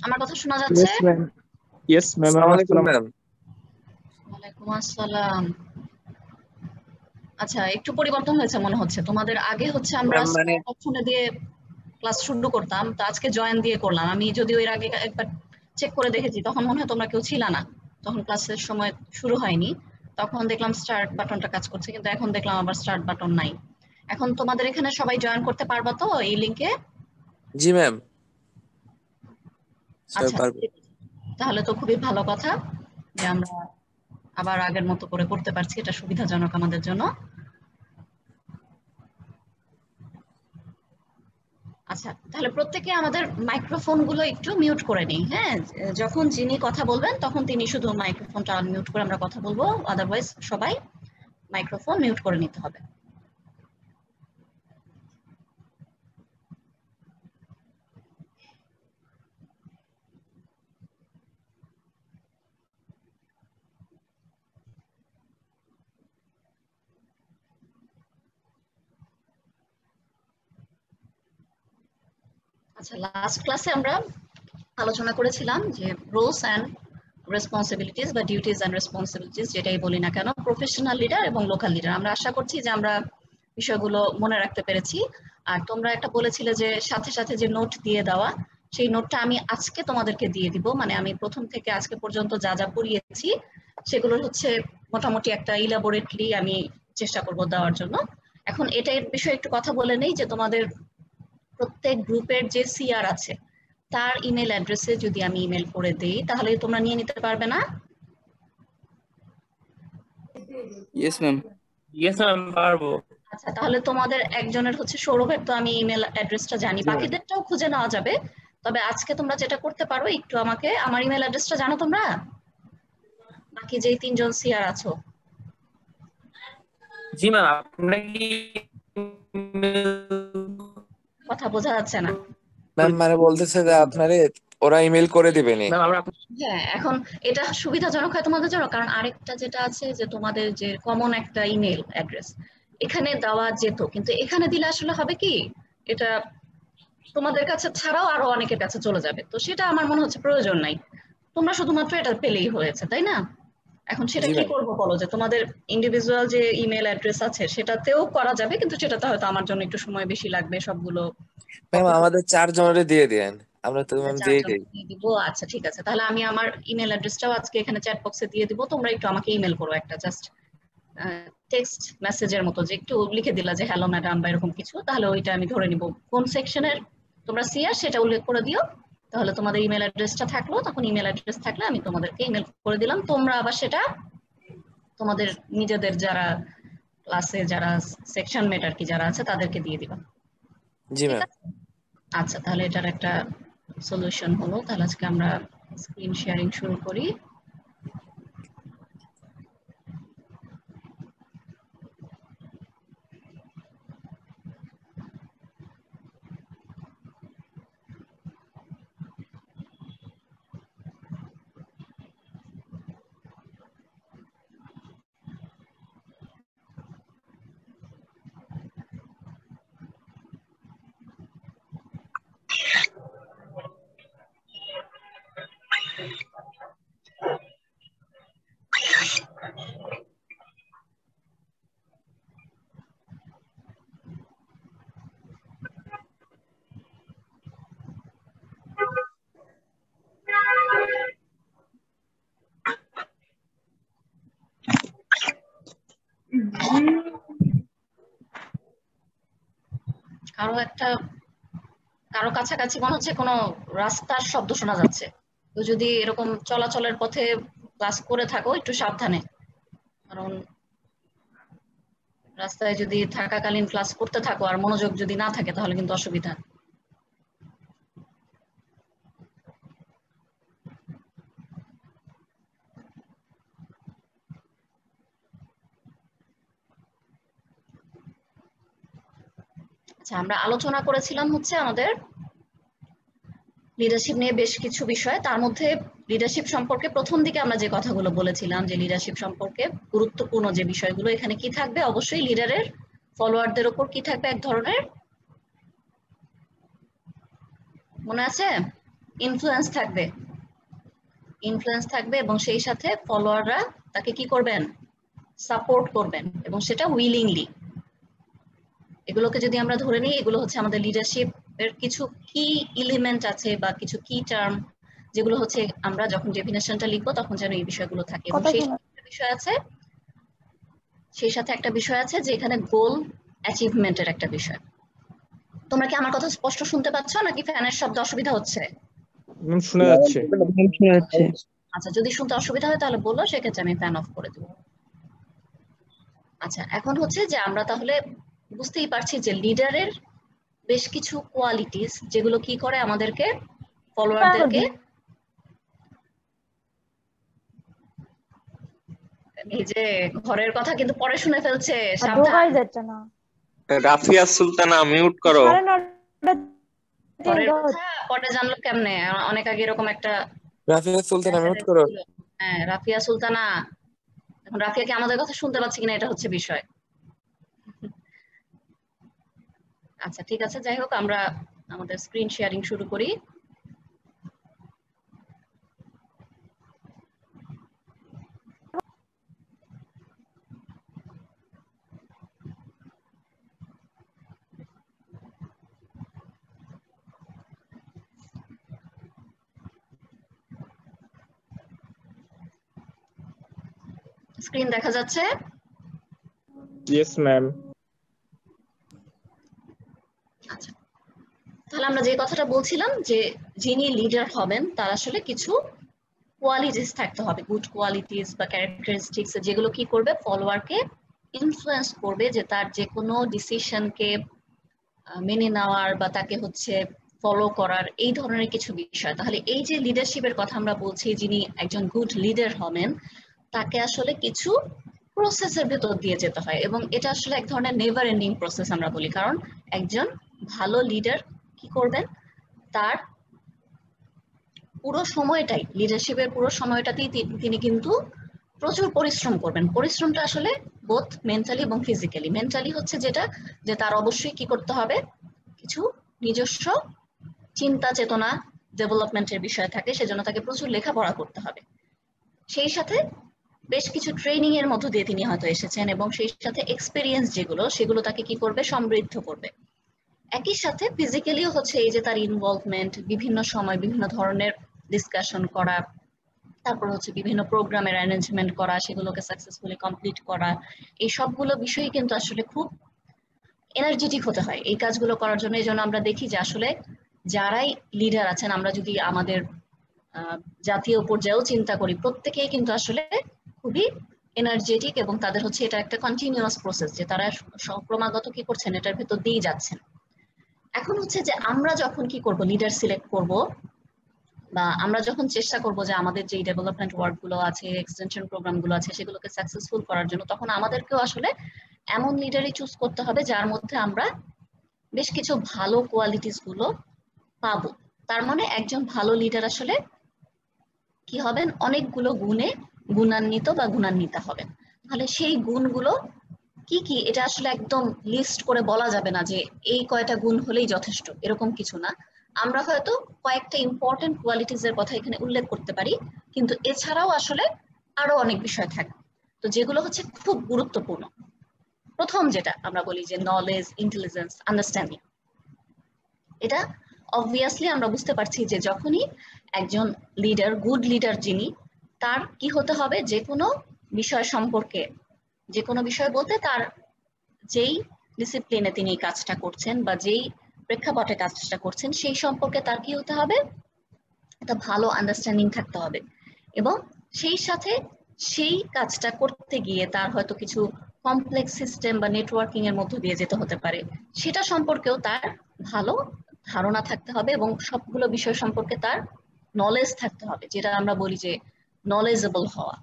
আমার কথা শোনা যাচ্ছে. Yes, ma'am. আসসালামু আলাইকুম ম্যাম ওয়ালাইকুম আসসালাম। আচ্ছা একটু পরিবর্তন হয়েছে মনে হচ্ছে। তোমাদের আগে হচ্ছে আমরা মানে- অপশনে দিয়ে ক্লাস শুরু করতাম তো আজকে জয়েন দিয়ে করলাম। আমি যদি এর আগে একবার চেক করে দেখেছি তখন মনে হয় তোমরা কেউ ছিল না। তখন ক্লাসের সময় শুরু হয়নি। তখন দেখলাম স্টার্ট বাটনটা কাজ করছে কিন্তু এখন দেখলাম আবার স্টার্ট বাটন নাই। এখন তোমাদের এখানে সবাই জয়েন করতে পারবা তো এই লিংকে জি ম্যাম আচ্ছা আছে। তাহলে তো খুবই ভালো কথা যে আমরা আবার আগের মতো করে করতে পারছি এটা সুবিধাজনক আমাদের জন্য। আচ্ছা তাহলে প্রত্যেকে আমাদের মাইক্রোফোনগুলো একটু মিউট করে নিই হ্যাঁ? যখন যিনি কথা বলবেন তখন তিনি শুধু মাইক্রোফোনটা মিউট করে আমরা কথা বলব আদারওয়াইজ সবাই মাইক্রোফোন মিউট করে নিতে হবে। আচ্ছা লাস্ট ক্লাসে আমরা আলোচনা করেছিলাম যে রোলস অ্যান্ড রেসপন্সিবিলিটিস বা ডিউটিস অ্যান্ড রেসপন্সিবিলিটিস যেটাই বলি না কেন প্রফেশনাল লিডার এবং লোকাল লিডার আমরা আশা করছি যে আমরা বিষয়গুলো মনে রাখতে পেরেছি। আর তোমরা একটা বলেছিলে যে সাথে সাথে যে নোট দিয়ে দেওয়া, সেই নোটটা আমি আজকে তোমাদেরকে দিয়ে দিব। মানে আমি প্রথম থেকে আজকে পর্যন্ত যা যা পড়িয়েছি, সেগুলো হচ্ছে মোটামুটি একটা ইলাবোরেটলি আমি চেষ্টা করব দেওয়ার জন্য। এখন এটার বিষয়ে একটু কথা বলে নেই যে তোমাদের প্রত্যেক গ্রুপের যে সিআর আছে তার ইমেল অ্যাড্রেসে যদি আমি ইমেল করে দেই তাহলে তোমরা নিয়ে নিতে পারবে না? Yes, ma'am. Yes, ma'am, পারব। আচ্ছা তাহলে তোমাদের একজনের হচ্ছে সৌরভের তো আমি ইমেল অ্যাড্রেসটা জানি। বাকিদেরটাও খুঁজে নেওয়া যাবে। তবে আজকে তোমরা যেটা করতে পারো একটু আমাকে আমার ইমেল অ্যাড্রেসটা জানো তোমরা? বাকি যেই তিনজন সিআর আছো। জি ম্যাম আপনার কি কথা বোঝা যাচ্ছে না। ম্যাম মানে বলতেছে যে আপনারে ওরা ইমেল করে দিবেনি ম্যাম আমরা হ্যাঁ এখন এটা সুবিধাজনক হয় তোমাদের জন্য? কারণ আরেকটা যেটা আছে যে তোমাদের যে কমন একটা ইমেল অ্যাড্রেস এখানে দেওয়া যেত। কিন্তু এখানে দিলে আসলে হবে কি? এটা তোমাদের কাছে ছাড়াও আরও অনেকের কাছে চলে যাবে। তো সেটা আমার মনে হচ্ছে প্রয়োজন নাই। তোমরা শুধুমাত্র এটা পেলেই হয়েছে তাই না? এখন সেটা কি. করব বলো? যে তোমাদের ইন্ডিভিজুয়াল যে ইমেল অ্যাড্রেস আছে সেটাতেও করা যাবে কিন্তু সেটাতে হয়তো আমার জন্য একটু সময় বেশি লাগবে সবগুলো ম্যাম আমাদের চারজনের দিয়ে দিয়েন। আমরা তো ম্যাম দিয়ে দিব আচ্ছা ঠিক আছে। তাহলে আমি আমার ইমেল অ্যাড্রেসটাও আজকে এখানে চ্যাট বক্সে দিয়ে দিব তোমরা একটু আমাকে ইমেল করো একটা জাস্ট টেক্সট মেসেজের মতো যে একটু লিখে দিলা যে হ্যালো ম্যাডাম বা এরকম কিছু তাহলে ওইটা আমি ধরে নিব। কোন সেকশনের তোমরা সিআর সেটা উল্লেখ করে দিও। তাহলে তোমাদের ইমেল অ্যাড্রেসটা থাকল তখন ইমেল অ্যাড্রেস থাকলে আমি তোমাদেরকে ইমেল করে দিলাম। তোমরা আবার সেটা তোমাদের নিজেদের যারা ক্লাসে যারা সেকশন মেট আর কি যারা আছে তাদেরকে দিয়ে দিবা। জি ম্যাম আচ্ছা তাহলে এটার একটা সলিউশন হলো। তাহলে আজকে আমরা স্ক্রিন শেয়ারিং শুরু করি। কারও একটা, কারও কাছাকাছি মনে হচ্ছে কোনো রাস্তার শব্দ শোনা যাচ্ছে। তো যদি এরকম চলাচলের পথে ক্লাস করে থাকো, একটু সাবধানে। কারণ রাস্তায় যদি থাকাকালীন ক্লাস করতে থাকো আর মনোযোগ যদি না থাকে, তাহলে কিন্তু অসুবিধা। আচ্ছা আমরা আলোচনা করেছিলাম হচ্ছে আমাদের লিডারশিপ নিয়ে বেশ কিছু বিষয়। তার মধ্যে লিডারশিপ সম্পর্কে প্রথম দিকে আমরা যে কথাগুলো বলেছিলাম, যে লিডারশিপ সম্পর্কে গুরুত্বপূর্ণ যে বিষয়গুলো, এখানে কি থাকবে? অবশ্যই লিডারের ফলোয়ারদের ওপর কি থাকবে? এক ধরনের মনে আছে? ইনফ্লুয়েন্স থাকবে। ইনফ্লুয়েন্স থাকবে এবং সেই সাথে ফলোয়াররা তাকে কি করবেন? সাপোর্ট করবেন এবং সেটা উইলিংলি এগুলোকে যদি আমরা ধরে নিই এগুলো হচ্ছে আমাদের লিডারশিপ এর কিছু কি এলিমেন্ট আছে বা কিছু কি টার্ম যেগুলো হচ্ছে আমরা যখন ডেফিনেশনটা লিখব তখন যেন এই বিষয়গুলো থাকে। এবং সেই সাথে একটা বিষয় আছে সেই সাথে একটা বিষয় আছে যে এখানে গোল অ্যাচিভমেন্টের একটা বিষয়। তোমরা কি আমার কথা স্পষ্ট শুনতে পাচ্ছ নাকি ফ্যানের শব্দ অসুবিধা হচ্ছে? ম্যাম শোনা যাচ্ছে। শোনা যাচ্ছে আচ্ছা যদি শুনতে অসুবিধা হয় তাহলে বলো সেক্ষেত্রে আমি ফ্যান অফ করে দেবো। আচ্ছা এখন হচ্ছে যে আমরা তাহলে বুঝতেই পারছি যে লিডারের বেশ কিছু কোয়ালিটিস যেগুলো কি করে আমাদেরকে ফলোয়ারদেরকে এই যে ঘরের কথা কিন্তু পরে শুনে ফেলছে সাবধান। রাফিয়া সুলতানা মিউট করো। পরে জানলো কেমনে? অনেক আগে এরকম একটা রাফিয়া সুলতানা মিউট করো। হ্যাঁ রাফিয়া সুলতানা। এখন রাফিয়া কি আমাদের কথা শুনতে পাচ্ছে কিনা এটা হচ্ছে বিষয়। আচ্ছা ঠিক আছে, যাই হোক, আমরা আমাদের স্ক্রিন শেয়ারিং শুরু করি। স্ক্রিন দেখা যাচ্ছে? ইয়েস ম্যাম আচ্ছা তাহলে আমরা যে কথাটা বলছিলাম যে যিনি লিডার হবেন, তার আসলে কিছু কোয়ালিটিস থাকতে হবে। গুড কোয়ালিটিস বা ক্যারেক্টারিস্টিক্স যেগুলো কি করবে? ফলোয়ারকে ইনফ্লুয়েন্স করবে যে তার যে কোনো ডিসিশনকে মেনে নেওয়ার বা তাকে হচ্ছে ফলো করার এই ধরনের কিছু বিষয়। তাহলে এই যে লিডারশিপের কথা আমরা বলছি, যিনি একজন গুড লিডার হবেন, তাকে আসলে কিছু প্রসেসের ভেতর দিয়ে যেতে হয়। এবং এটা আসলে এক ধরনের নেভার এন্ডিং প্রসেস আমরা বলি। কারণ একজন ভালো লিডার করবেন, তার পুরো সময়টাই লিডারশিপের পুরো সময়টাতেই তিনি কিন্তু প্রচুর পরিশ্রম করবেন। পরিশ্রমটা আসলে বোথ মেন্টালি এবং ফিজিক্যালি মেন্টালি হচ্ছে যেটা, যে তার অবশ্যই কি করতে হবে? কিছু নিজস্ব চিন্তা চেতনা ডেভেলপমেন্টের বিষয় থাকে, সেজন্য তাকে প্রচুর লেখাপড়া করতে হবে। সেই সাথে বেশ কিছু ট্রেনিং এর মধ্য দিয়ে তিনি হয়তো এসেছেন এবং সেই সাথে এক্সপিরিয়েন্স যেগুলো, সেগুলো তাকে কি করবে? সমৃদ্ধ করবে। একই সাথে ফিজিক্যালিও হচ্ছে এই যে তার ইনভলভমেন্ট বিভিন্ন সময় বিভিন্ন ধরনের ডিসকাশন করা, তারপর হচ্ছে বিভিন্ন প্রোগ্রামের অ্যারেঞ্জমেন্ট করা, সেগুলোকে সাকসেসফুলি কমপ্লিট করা, এই সবগুলো বিষয়ই কিন্তু আসলে খুব এনার্জেটিক হতে হয়। এই কাজগুলো করার জন্য এই জন্য আমরা দেখি যে আসলে যারাই লিডার আছেন, আমরা যদি আমাদের জাতীয় পর্যায়েও চিন্তা করি, প্রত্যেকেই কিন্তু আসলে খুবই এনার্জেটিক এবং তাদের হচ্ছে এটা একটা কন্টিনিউয়াস প্রসেস যে তারা ক্রমাগত কি করছেন, এটার ভেতর দিয়েই যাচ্ছেন। এখন হচ্ছে যে আমরা যখন কি করব লিডার সিলেক্ট করব, বা আমরা যখন চেষ্টা করব যে আমাদের যে ডেভেলপমেন্ট ওয়ার্কগুলো আছে এক্সটেনশন প্রোগ্রামগুলো আছে, সেগুলোকে সাকসেসফুল করার জন্য, তখন আমাদেরকেও আসলে এমন লিডারই চুজ করতে হবে যার মধ্যে আমরা বেশ কিছু ভালো কোয়ালিটিসগুলো পাবো। তার মানে একজন ভালো লিডার আসলে কি হবেন? অনেকগুলো গুণে গুণান্বিত বা গুণান্বিতা হবেন। তাহলে সেই গুণগুলো কি কি? এটা আসলে একদম লিস্ট করে বলা যাবে না যে এই কয়টা গুণ হলেই যথেষ্ট, এরকম কিছু না। আমরা হয়তো কয়েকটা ইম্পর্টেন্ট কোয়ালিটিস এর কথা এখানে উল্লেখ করতে পারি, কিন্তু এছাড়াও আসলে আরও অনেক বিষয় থাকে। তো যেগুলো হচ্ছে খুব গুরুত্বপূর্ণ। প্রথম যেটা আমরা বলি যে নলেজ ইন্টেলিজেন্স আন্ডারস্ট্যান্ডিং এটা অবভিয়াসলি আমরা বুঝতে পারছি যে যখনই একজন লিডার গুড লিডার যিনি, তার কি হতে হবে? যে কোনো বিষয় সম্পর্কে যে কোনো বিষয় বলতে তার যেই ডিসিপ্লিনে তিনি এই কাজটা করছেন বা যেই প্রেক্ষাপটে কাজটা করছেন, সেই সম্পর্কে তার কি হতে হবে? একটা ভালো আন্ডারস্ট্যান্ডিং থাকতে হবে। এবং সেই সাথে সেই কাজটা করতে গিয়ে তার হয়তো কিছু কমপ্লেক্স সিস্টেম বা নেটওয়ার্কিং এর মধ্য দিয়ে যেতে হতে পারে। সেটা সম্পর্কেও তার ভালো ধারণা থাকতে হবে এবং সবগুলো বিষয় সম্পর্কে তার নলেজ থাকতে হবে, যেটা আমরা বলি যে নলেজেবল হওয়া।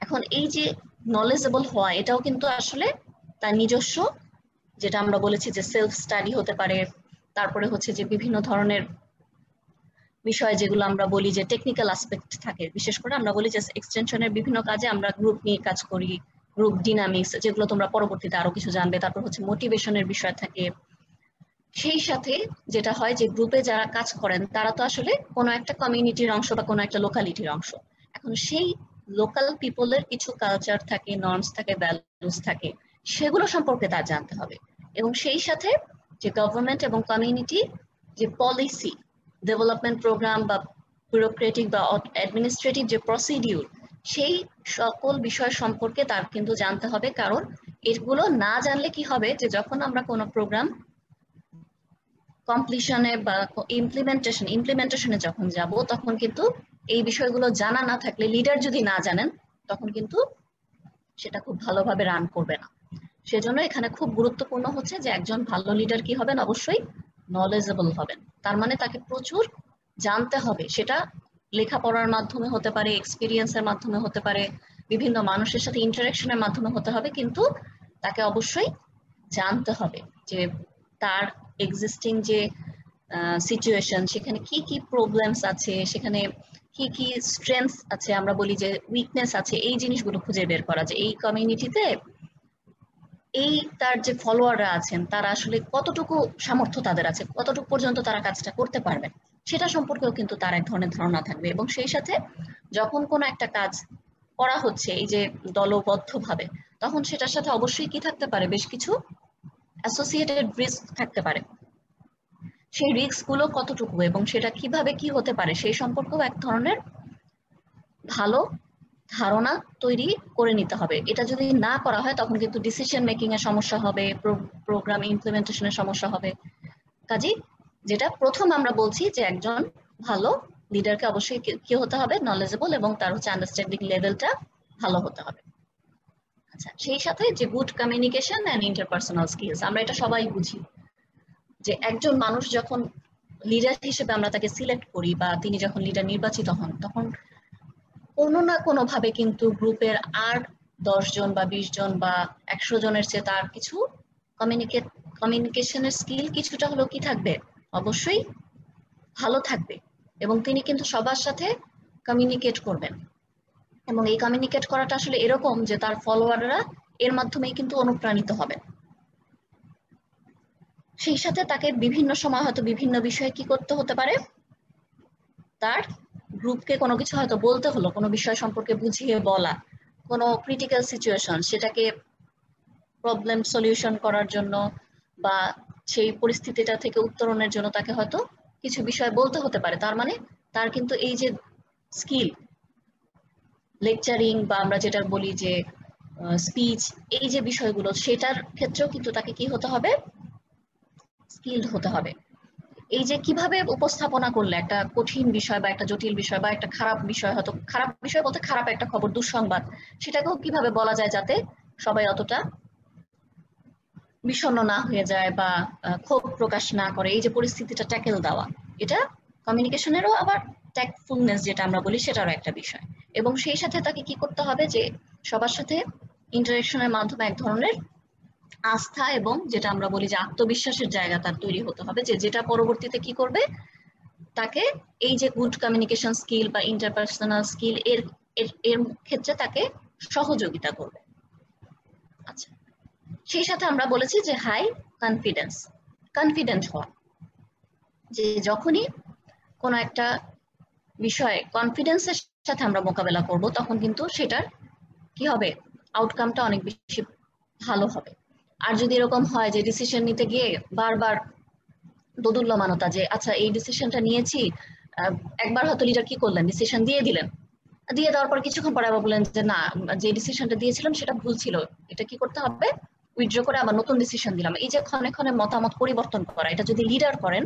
এখন এই যে নলেজেবল হওয়া, এটাও কিন্তু আসলে তার নিজস্ব, যেটা আমরা বলেছি যে সেলফ স্টাডি হতে পারে, তারপরে হচ্ছে যে বিভিন্ন ধরনের বিষয় যেগুলো আমরা বলি যে টেকনিক্যাল আসপেক্ট থাকে। বিশেষ করে আমরা বলি যে এক্সটেনশনের বিভিন্ন কাজে আমরা গ্রুপ নিয়ে কাজ করি গ্রুপ ডিনামিক্স যেগুলো তোমরা পরবর্তীতে আরও কিছু জানবে। তারপর হচ্ছে মোটিভেশনের বিষয় থাকে। সেই সাথে যেটা হয় যে গ্রুপে যারা কাজ করেন, তারা তো আসলে কোনো একটা কমিউনিটির অংশ বা কোনো একটা লোকালিটির অংশ। এখন সেই লোকাল পিপলের কিছু কালচার থাকে নর্মস থাকে ভ্যালুস থাকে, সেগুলো সম্পর্কে তার জানতে হবে। এবং সেই সাথে যে গভর্নমেন্ট এবং কমিউনিটি যে পলিসি ডেভেলপমেন্ট প্রোগ্রাম বা ব্যুরোক্রেটিক বা অ্যাডমিনিস্ট্রেটিভ যে প্রসিডিউর সেই সকল বিষয় সম্পর্কে তার কিন্তু জানতে হবে। কারণ এগুলো না জানলে কি হবে যে যখন আমরা কোনো প্রোগ্রাম কমপ্লিশনে বা ইমপ্লিমেন্টেশন ইমপ্লিমেন্টেশনে যখন যাব, তখন কিন্তু এই বিষয়গুলো জানা না থাকলে লিডার যদি না জানেন, তখন কিন্তু সেটা খুব ভালোভাবে রান করবে না। সেজন্য এখানে খুব গুরুত্বপূর্ণ হচ্ছে যে একজন ভালো লিডার কি হবেন? অবশ্যই নলেজেবল হবেন। তার মানে তাকে প্রচুর জানতে হবে। সেটা লেখাপড়ার মাধ্যমে হতে পারে এক্সপিরিয়েন্সের মাধ্যমে হতে পারে, বিভিন্ন মানুষের সাথে ইন্টারাকশনের মাধ্যমে হতে হবে, কিন্তু তাকে অবশ্যই জানতে হবে যে তার এক্সিস্টিং যে সিচুয়েশন সেখানে কি কি প্রবলেমস আছে, সেখানে কি কি স্ট্রেংথ আছে, আমরা বলি যে উইকনেস আছে, এই জিনিসগুলো খুঁজে বের করা, যে এই কমিউনিটিতে এই তার যে ফলোয়াররা আছেন, তারা আসলে কতটুকু সামর্থ্য তাদের আছে, কতটুকু পর্যন্ত তারা কাজটা করতে পারবেন, সেটা সম্পর্কেও কিন্তু তার এক ধরনের ধারণা থাকবে। এবং সেই সাথে যখন কোনো একটা কাজ করা হচ্ছে, এই যে দলবদ্ধভাবে, তখন সেটার সাথে অবশ্যই কি থাকতে পারে? বেশ কিছু অ্যাসোসিয়েটেড রিস্ক থাকতে পারে। সেই রিস্কগুলো কতটুকু এবং সেটা কীভাবে কি হতে পারে সেই সম্পর্কেও এক ধরনের ভালো ধারণা তৈরি করে নিতে হবে। এটা যদি না করা হয় তখন কিন্তু ডিসিশন মেকিং এর সমস্যা হবে প্রোগ্রাম ইমপ্লিমেন্টেশনের সমস্যা হবে। কাজে, যেটা প্রথম আমরা বলছি যে একজন ভালো লিডারকে অবশ্যই কি হতে হবে নলেজেবল এবং তার হচ্ছে আন্ডারস্ট্যান্ডিং লেভেলটা ভালো হতে হবে। আচ্ছা সেই সাথে যে good communication and interpersonal skills আমরা এটা সবাই বুঝি। যে একজন মানুষ যখন লিডার হিসেবে আমরা তাকে সিলেক্ট করি বা তিনি যখন লিডার নির্বাচিত হন, তখন কোনো না কোনো ভাবে কিন্তু গ্রুপের আর দশ জন বা বিশ জন বা একশো জনের চেয়ে তার কিছু কমিউনিকেট কমিউনিকেশনের স্কিল কিছুটা হলেও কি থাকবে? অবশ্যই ভালো থাকবে। এবং তিনি কিন্তু সবার সাথে কমিউনিকেট করবেন। এবং এই কমিউনিকেট করাটা আসলে এরকম যে তার ফলোয়াররা এর মাধ্যমেই কিন্তু অনুপ্রাণিত হবে সেই সাথে তাকে বিভিন্ন সময় হয়তো বিভিন্ন বিষয়ে কি করতে হতে পারে? তার গ্রুপকে কোনো কিছু হয়তো বলতে হলো, কোনো বিষয় সম্পর্কে বুঝিয়ে বলা, কোনো ক্রিটিক্যাল সিচুয়েশন সেটাকে প্রবলেম সলিউশন করার জন্য বা সেই পরিস্থিতিটা থেকে উত্তরণের জন্য তাকে হয়তো কিছু বিষয় বলতে হতে পারে। তার মানে তার কিন্তু এই যে স্কিল লেকচারিং বা আমরা যেটা বলি যে স্পিচ এই যে বিষয়গুলো, সেটার ক্ষেত্রেও কিন্তু তাকে কি হতে হবে? স্কিলড হতে হবে। এই যে কীভাবে উপস্থাপনা করলে, একটা কঠিন বিষয় বা একটা জটিল বিষয় বা একটা খারাপ বিষয় হয়তো, খারাপ বিষয় বলতে খারাপ একটা খবর, দুঃসংবাদ, সেটাকেও কীভাবে বলা যায় যাতে সবাই অতটা বিষণ্ণ না হয়ে যায় বা ক্ষোভ প্রকাশ না করে, এই যে পরিস্থিতিটা ট্যাকেল দেওয়া, এটা কমিউনিকেশনেরও আবার ট্যাকফুলনেস যেটা আমরা বলি, সেটারও একটা বিষয়। এবং সেই সাথে তাকে কি করতে হবে যে, সবার সাথে ইন্টারেকশনের মাধ্যমে এক ধরনের আস্থা এবং যেটা আমরা বলি যে আত্মবিশ্বাসের জায়গা তার তৈরি হতে হবে। যে যেটা পরবর্তীতে কি করবে? তাকে এই যে গুড কমিউনিকেশন স্কিল বা ইন্টারপার্সোনাল স্কিল এর এর ক্ষেত্রে তাকে সহযোগিতা করবে। আচ্ছা। সেই সাথে আমরা বলেছি যে হাই কনফিডেন্স কনফিডেন্ট হওয়া। যে যখনই কোনো একটা বিষয়ে কনফিডেন্সের সাথে আমরা মোকাবেলা করব, তখন কিন্তু সেটার কি হবে? আউটকামটা অনেক বেশি ভালো হবে। আর যদি এরকম হয় যে ডিসিশন নিতে গিয়ে বারবার দোদুল্যমানতা যে আচ্ছা এই ডিসিশনটা নিয়েছি একবার হয়তো লিডার কি করলেন? ডিসিশন দিয়ে দিলেন। দিয়ে দেওয়ার পর কিছুক্ষণ পরে আবার বললেন যে, না, যে ডিসিশনটা দিয়েছিলাম সেটা ভুল ছিল। এটা কি করতে হবে? উইথড্র করে আবার নতুন ডিসিশন দিলাম। এই যে ক্ষণে ক্ষণে মতামত পরিবর্তন করা, এটা যদি লিডার করেন,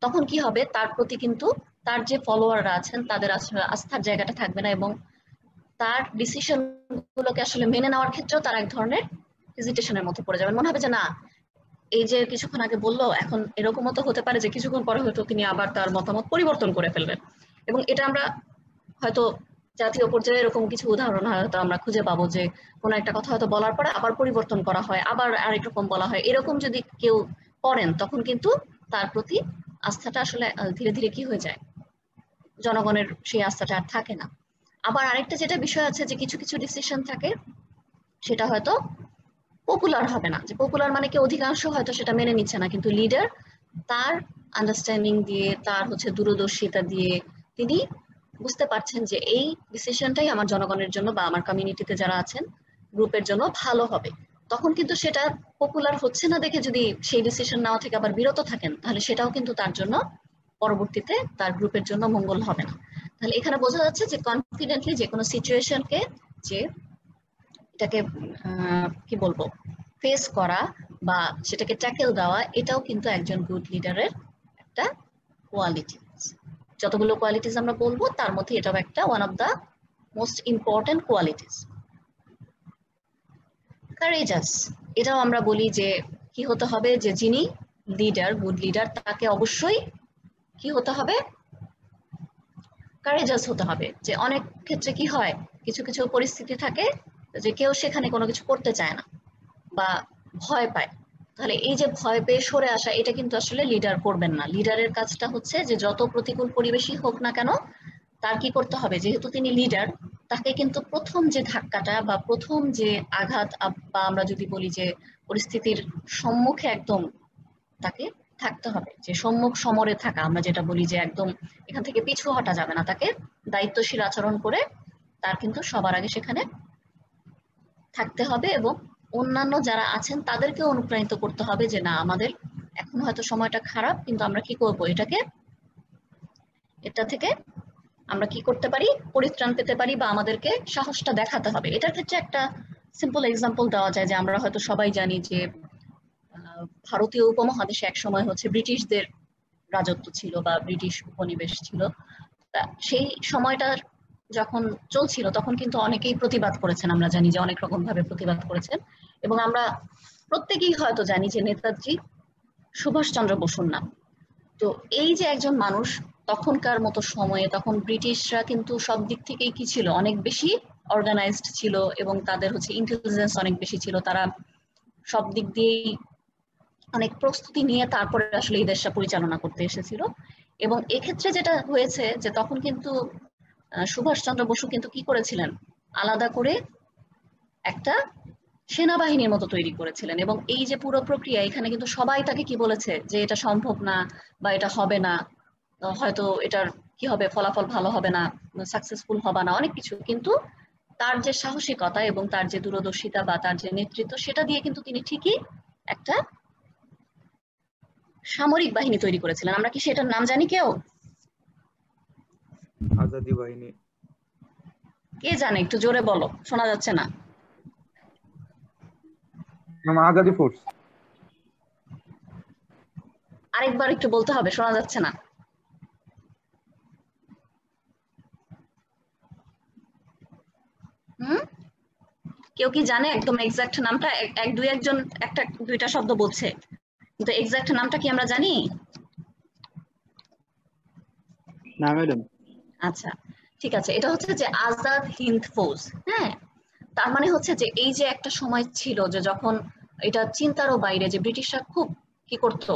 তখন কি হবে? তার প্রতি কিন্তু তার যে ফলোয়াররা আছেন, তাদের আস্থার জায়গাটা থাকবে না এবং তার ডিসিশন গুলোকে আসলে মেনে নেওয়ার ক্ষেত্রেও তার এক ধরনের হেজিটেশনের মধ্যে পড়ে যাবেন। মনে হবে যে, না, এই যে কিছুক্ষণ আগে বলল, এখন এরকমও তো হতে পারে যে, কিছুক্ষণ পরে হয়তো তিনি আবার তার মতামত পরিবর্তন করে ফেলবেন। এবং এটা আমরা হয়তো জাতীয় পর্যায়ে এরকম কিছু উদাহরণ হয়তো আমরা খুঁজে পাবো যে, কোনো একটা কথা হয়তো বলার পরে আবার পরিবর্তন করা হয়, আবার আরেক রকম বলা হয়। এরকম যদি কেউ করেন, তখন কিন্তু তার প্রতি আস্থাটা আসলে ধীরে ধীরে কি হয়ে যায়? জনগণের সেই আস্থাটা আর থাকে না। আবার আরেকটা যেটা বিষয় আছে যে, কিছু কিছু ডিসিশন থাকে, সেটা হয়তো পপুলার হবে না। যে পপুলার মানে কি অধিকাংশ হয়তো সেটা মেনে নিচ্ছে না, কিন্তু লিডার তার আন্ডারস্ট্যান্ডিং দিয়ে, তার হচ্ছে দূরদর্শিতা দিয়ে তিনি বুঝতে পারছেন যে এই ডিসিশনটাই আমার জনগণের জন্য বা আমার কমিউনিটিতে যারা আছেন গ্রুপের জন্য ভালো হবে। তখন কিন্তু সেটা পপুলার হচ্ছে না দেখে যদি সেই ডিসিশন নেওয়া থেকে আবার বিরত থাকেন, তাহলে সেটাও কিন্তু তার জন্য পরবর্তীতে তার গ্রুপের জন্য মঙ্গল হবে না। তাহলে এখানে বোঝা যাচ্ছে যে কনফিডেন্টলি যে কোনো সিচুয়েশনকে যে এটাকে কি বলব ফেস করা বা সেটাকে ট্যাকেল দেওয়া, এটাও কিন্তু একজন গুড লিডারের একটা কোয়ালিটি যতগুলো কোয়ালিটিস আমরা বলব, তার মধ্যে এটাও একটা one of the most important qualities courageous এটাও আমরা বলি যে কি হতে হবে যে যিনি লিডার গুড লিডার তাকে অবশ্যই কি হতে হবে? কারেজাস হতে হবে। যে অনেক ক্ষেত্রে কি হয়, কিছু কিছু পরিস্থিতি থাকে যে কেউ সেখানে কোনো কিছু করতে চায় না বা ভয় পায়। তাহলে এই যে ভয় পেয়ে সরে আসা, এটা কিন্তু আসলে লিডার করবেন না। লিডারের কাজটা হচ্ছে যে যত প্রতিকূল পরিবেশই হোক না কেন, তার কি করতে হবে? যেহেতু তিনি লিডার তাকে কিন্তু প্রথম যে ধাক্কাটা বা প্রথম যে আঘাত বা আমরা যদি বলি যে পরিস্থিতির সম্মুখে একদম তাকে থাকতে হবে। যে সম্মুখ সমরে থাকা, আমরা যেটা বলি যে একদম এখান থেকে পিছু হটা যাবে না। তাকে দায়িত্বশীল আচরণ করে তার কিন্তু সবার আগে সেখানে থাকতে হবে এবং অন্যান্য যারা আছেন তাদেরকে অনুপ্রাণিত করতে হবে যে, না, আমাদের এখন হয়তো সময়টা খারাপ, কিন্তু আমরা কি করব? এটাকে, এটা থেকে আমরা কি করতে পারি? পরিত্রাণ পেতে পারি বা আমাদেরকে সাহসটা দেখাতে হবে। এটার ক্ষেত্রে একটা সিম্পল এক্সাম্পল দেওয়া যায় যে, আমরা হয়তো সবাই জানি যে ভারতীয় উপমহাদেশে এক সময় হচ্ছে ব্রিটিশদের রাজত্ব ছিল বা ব্রিটিশ উপনিবেশ ছিল। সেই সময়টার যখন চলছিল, তখন কিন্তু অনেকেই প্রতিবাদ করেছেন, আমরা জানি যে অনেক রকম ভাবে প্রতিবাদ করেছেন। এবং আমরা প্রত্যেকেই হয়তো জানি যে নেতাজি সুভাষচন্দ্র বসুর নাম। তো এই যে একজন মানুষ তখনকার মতো সময়ে, তখন ব্রিটিশরা কিন্তু সব দিক থেকেই কি ছিল? অনেক বেশি অর্গানাইজড ছিল এবং তাদের হচ্ছে ইন্টেলিজেন্স অনেক বেশি ছিল। তারা সব দিক দিয়েই অনেক প্রস্তুতি নিয়ে তারপরে আসলে এই দেশটা পরিচালনা করতে এসেছিল। এবং এক্ষেত্রে যেটা হয়েছে যে তখন কিন্তু সুভাষচন্দ্র বসু কিন্তু কি করেছিলেন? আলাদা করে একটা সেনাবাহিনীর মতো তৈরি করেছিলেন। এবং এই যে পুরো প্রক্রিয়া, এখানে কিন্তু সবাই তাকে কি বলেছে? যে এটা সম্ভব না বা এটা হবে না। হয়তো এটার কি হবে? ফলাফল ভালো হবে না সাকসেসফুল হবে না, অনেক কিছু। কিন্তু তার যে সাহসিকতা এবং তার যে দূরদর্শিতা বা তার যে নেতৃত্ব, সেটা দিয়ে কিন্তু তিনি ঠিকই একটা সামরিক বাহিনী তৈরি করেছিলেন। আমরা কি সেটার নাম জানি কেউ? আজাদি বাহিনী। কে জানে একটু জোরে বলো শোনা যাচ্ছে না। আজাদি ফোর্স। আরেকবার একটু বলতে হবে শোনা যাচ্ছে না। হুম? কেউ কি জানে একদম এক্সাক্ট নামটা? এক দুই একজন একটা দুইটা শব্দ বলছে। কিন্তু এক্সাক্ট নামটা কি আমরা জানি? না ম্যাডাম আচ্ছা ঠিক আছে। এটা হচ্ছে যে আজাদ হিন্দ ফৌজ হ্যাঁ? তার মানে হচ্ছে যে এই যে একটা সময় ছিল যে যখন এটা চিন্তারও বাইরে যে ব্রিটিশরা খুব কি করত,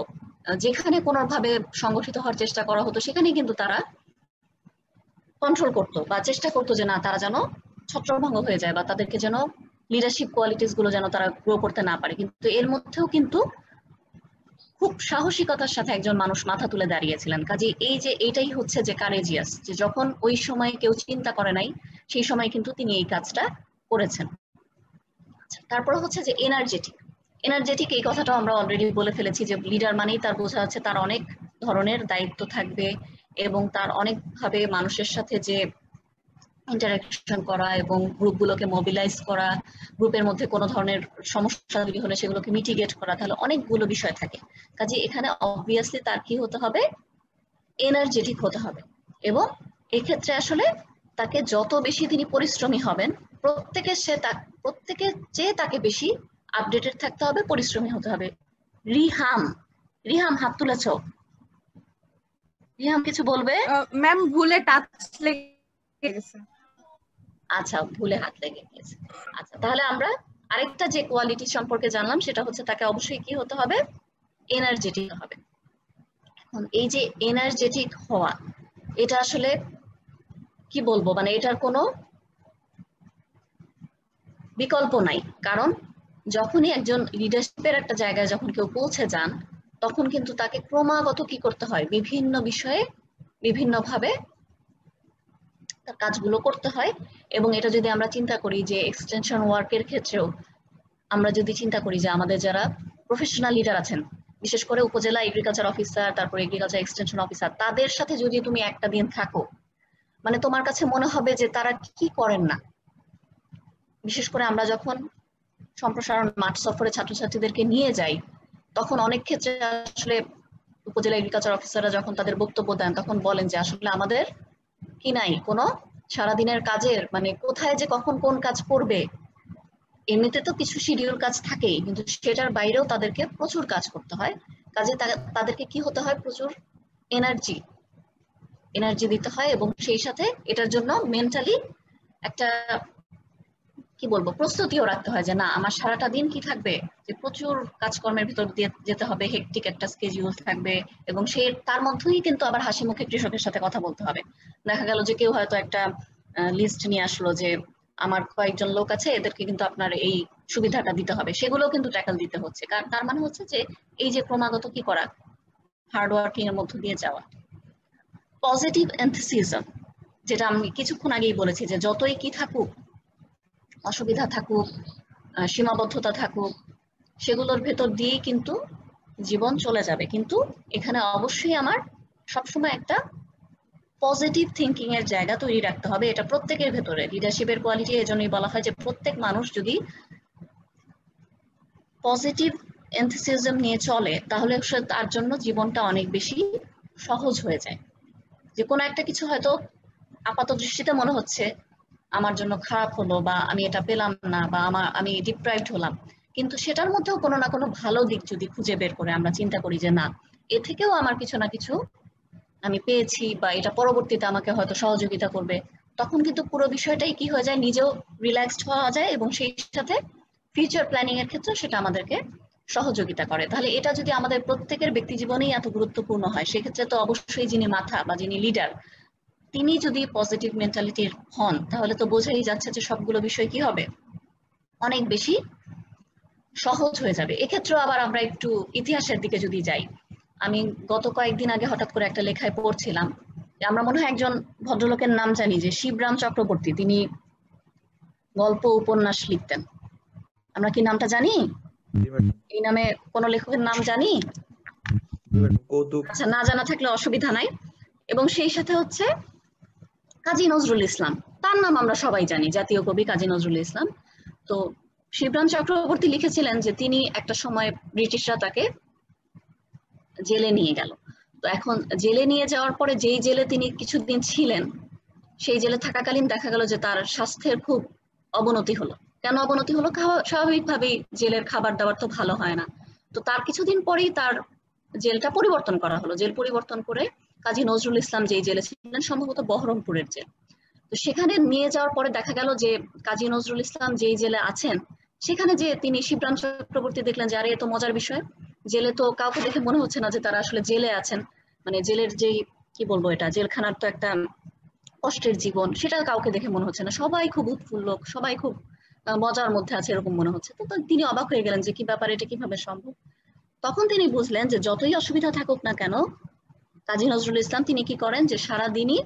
যেখানে কোনোভাবে সংগঠিত হওয়ার চেষ্টা করা হতো সেখানে কিন্তু তারা কন্ট্রোল করতো বা চেষ্টা করতো যে না, তারা যেন ছত্রভঙ্গ হয়ে যায় বা তাদেরকে যেন লিডারশিপ কোয়ালিটিসগুলো যেন তারা গ্রো করতে না পারে। কিন্তু এর মধ্যেও কিন্তু খুব সাহসিকতার সাথে একজন মানুষ মাথা তুলে দাঁড়িয়েছিলেন। কাজে এই যে এইটাই হচ্ছে যে কারেজিয়াস যে যখন ওই সময় কেউ চিন্তা করে নাই, সেই সময় কিন্তু তিনি এই কাজটা করেছেন। তারপরে হচ্ছে যে এনার্জেটিক এনার্জেটিক এই কথাটা আমরা অলরেডি বলে ফেলেছি যে লিডার মানেই তার বোঝা যাচ্ছে তার অনেক ধরনের দায়িত্ব থাকবে এবং তার অনেকভাবে মানুষের সাথে যে ইন্টারাকশন করা এবং গ্রুপগুলোকে মোবিলাইজ করা, গ্রুপের মধ্যে কোনো ধরনের সমস্যা তৈরি হলে সেগুলোকে মিটিগেট করা, তাহলে অনেকগুলো বিষয় থাকে। কাজে এখানে অবভিয়াসলি তার কি হতে হবে? এনার্জেটিক হতে হবে। এবং এক্ষেত্রে আসলে তাকে যত বেশি তিনি পরিশ্রমী হবেন প্রত্যেকের সে তা প্রত্যেকের চেয়ে তাকে বেশি আপডেটেড থাকতে হবে, পরিশ্রমী হতে হবে। রিহাম রিহাম হাত তুলেছ? রিহাম কিছু বলবে? ম্যাম ভুলে টাচ লেগে গেছে। আচ্ছা ভুলে হাত লেগে গেছে আচ্ছা তাহলে আমরা আরেকটা যে কোয়ালিটি সম্পর্কে জানলাম, সেটা হচ্ছে তাকে অবশ্যই কি হতে হবে? এনার্জেটিক হবে। এখন এই যে এনার্জেটিক হওয়া, এটা আসলে কি বলব? মানে এটার কোনো বিকল্প নাই। কারণ যখনই একজন লিডারশিপের একটা জায়গায় যখন কেউ পৌঁছে যান, তখন কিন্তু তাকে ক্রমাগত কি করতে হয়? বিভিন্ন বিষয়ে বিভিন্নভাবে তার কাজগুলো করতে হয় এবং এটা যদি আমরা চিন্তা করি যে এক্সটেনশন ওয়ার্কের ক্ষেত্রেও আমরা যদি চিন্তা করি যে আমাদের যারা প্রফেশনাল লিডার আছেন, বিশেষ করে উপজেলা এগ্রিকালচার অফিসার তারপর এগ্রিকালচার এক্সটেনশন অফিসার তাদের সাথে যদি তুমি একটা দিন থাকো মানে তোমার কাছে মনে হবে যে তারা কি করেন না। বিশেষ করে আমরা যখন সম্প্রসারণ মাঠ সফরে ছাত্রছাত্রীদেরকে নিয়ে যাই, তখন অনেক ক্ষেত্রে আসলে উপজেলা এগ্রিকালচার অফিসাররা যখন তাদের বক্তব্য দেন, তখন বলেন যে আসলে আমাদের কি নাই? কোনো সারাদিনের কাজের মানে কোথায় যে কখন কোন কাজ করবে? এমনিতে তো কিছু শিডিউল কাজ থাকেই, কিন্তু সেটার বাইরেও তাদেরকে প্রচুর কাজ করতে হয়। কাজে তাদেরকে কি হতে হয়? প্রচুর এনার্জি এনার্জি দিতে হয় এবং সেই সাথে এটার জন্য মেন্টালি একটা কি বলব, প্রস্তুতিও রাখতে হয় যে না, আমার সারাটা দিন কি থাকবে? যে প্রচুর কাজকর্মের ভিতর দিয়ে যেতে হবে হেকটিক একটা স্কেজিউল থাকবে এবং সে, তার মধ্যেই কিন্তু আবার হাসি মুখে কৃষকের সাথে কথা বলতে হবে। দেখা গেল যে কেউ হয়তো একটা লিস্ট নিয়ে আসলো যে আমার কয়েকজন লোক আছে, এদেরকে কিন্তু আপনার এই সুবিধাটা দিতে হবে। সেগুলো কিন্তু ট্যাকল দিতে হচ্ছে। কারণ তার মানে হচ্ছে যে এই যে ক্রমাগত কি করা হার্ড ওয়ার্কিং এর মধ্য দিয়ে যাওয়া। পজিটিভ এনথিসিজম যেটা আমি কিছুক্ষণ আগেই বলেছি যে যতই কি থাকুক অসুবিধা থাকুক সীমাবদ্ধতা থাকুক, সেগুলোর ভেতর দিয়েই কিন্তু জীবন চলে যাবে। কিন্তু এখানে অবশ্যই আমার সবসময় একটা পজিটিভ থিঙ্কিং এর জায়গা তৈরি রাখতে হবে। এটা প্রত্যেকের ভেতরে। লিডারশিপের কোয়ালিটি এজন্যই বলা হয় যে প্রত্যেক মানুষ যদি পজিটিভ এনথিসিজম নিয়ে চলে, তাহলে তার জন্য জীবনটা অনেক বেশি সহজ হয়ে যায়। যে কোনো একটা কিছু হয়তো আপাত দৃষ্টিতে মনে হচ্ছে আমার জন্য খারাপ হলো বা আমি এটা পেলাম না বা আমার, আমি ডিপ্রাইভড হলাম। কিন্তু সেটার মধ্যেও কোনো না কোনো ভালো দিক যদি খুঁজে বের করে আমরা চিন্তা করি যে না, এ থেকেও আমার কিছু না কিছু আমি পেয়েছি বা এটা পরবর্তীতে আমাকে হয়তো সহযোগিতা করবে, তখন কিন্তু পুরো বিষয়টাই কি হয়ে যায়? নিজেও রিল্যাক্সড হওয়া যায় এবং সেই সাথে ফিউচার প্ল্যানিং এর ক্ষেত্রে সেটা আমাদেরকে সহযোগিতা করে। তাহলে এটা যদি আমাদের প্রত্যেকের ব্যক্তি জীবনেই এত গুরুত্বপূর্ণ হয়, সেক্ষেত্রে তো অবশ্যই যিনি মাথা বা যিনি লিডার তিনি যদি পজিটিভ মেন্টালিটির হন তাহলে তো বোঝাই যাচ্ছে যে সবগুলো বিষয় কি হবে? অনেক বেশি সহজ হয়ে যাবে। এক্ষেত্রেও আবার আমরা একটু ইতিহাসের দিকে যদি যাই আমি গত কয়েকদিন আগে হঠাৎ করে একটা লেখায় পড়ছিলাম আমরা মনে হয় একজন ভদ্রলোকের নাম জানি যে শিবরাম চক্রবর্তী। তিনি গল্প উপন্যাস লিখতেন। আমরা কি নামটা জানি? এই নামে কোন লেখকের নাম জানি? আচ্ছা না জানা থাকলে অসুবিধা নাই। এবং সেই সাথে হচ্ছে কাজী নজরুল ইসলাম। তার নাম আমরা সবাই জানি, জাতীয় কবি কাজী নজরুল ইসলাম। তো শিবরাম চক্রবর্তী লিখেছিলেন যে তিনি একটা সময় ব্রিটিশরা তাকে জেলে নিয়ে গেল। তো এখন জেলে নিয়ে যাওয়ার পরে যেই জেলে তিনি কিছুদিন ছিলেন, সেই জেলে থাকাকালীন দেখা গেল যে তার স্বাস্থ্যের খুব অবনতি হলো। কেন অবনতি হলো? স্বাভাবিকভাবেই জেলের খাবার দাবার তো ভালো হয় না। তো তার কিছুদিন পরেই তার জেলটা পরিবর্তন করা হলো। জেল পরিবর্তন করে কাজী নজরুল ইসলাম যেই জেলে ছিলেন, সম্ভবত বহরমপুরের জেল। তো সেখানে নিয়ে যাওয়ার পরে দেখা গেল যে কাজী নজরুল ইসলাম যেই জেলে আছেন, সেখানে যে তিনি শিবরাম চক্রবর্তী দেখলেন যে, আরে, এ তো মজার বিষয়। জেলে তো কাউকে দেখে মনে হচ্ছে না যে তারা আসলে জেলে আছেন। মানে জেলের যেই, কি বলব এটা, জেলখানার তো একটা কষ্টের জীবন, সেটা কাউকে দেখে মনে হচ্ছে না। সবাই খুব উৎফুল্ল সবাই খুব মজার মধ্যে আছে এরকম মনে হচ্ছে। তো তিনি অবাক হয়ে গেলেন যে, কি ব্যাপার? এটা কীভাবে সম্ভব? তখন তিনি বুঝলেন যে, যতই অসুবিধা থাকুক না কেন কাজী নজরুল ইসলাম, তিনি কি করেন যে সারা দিনই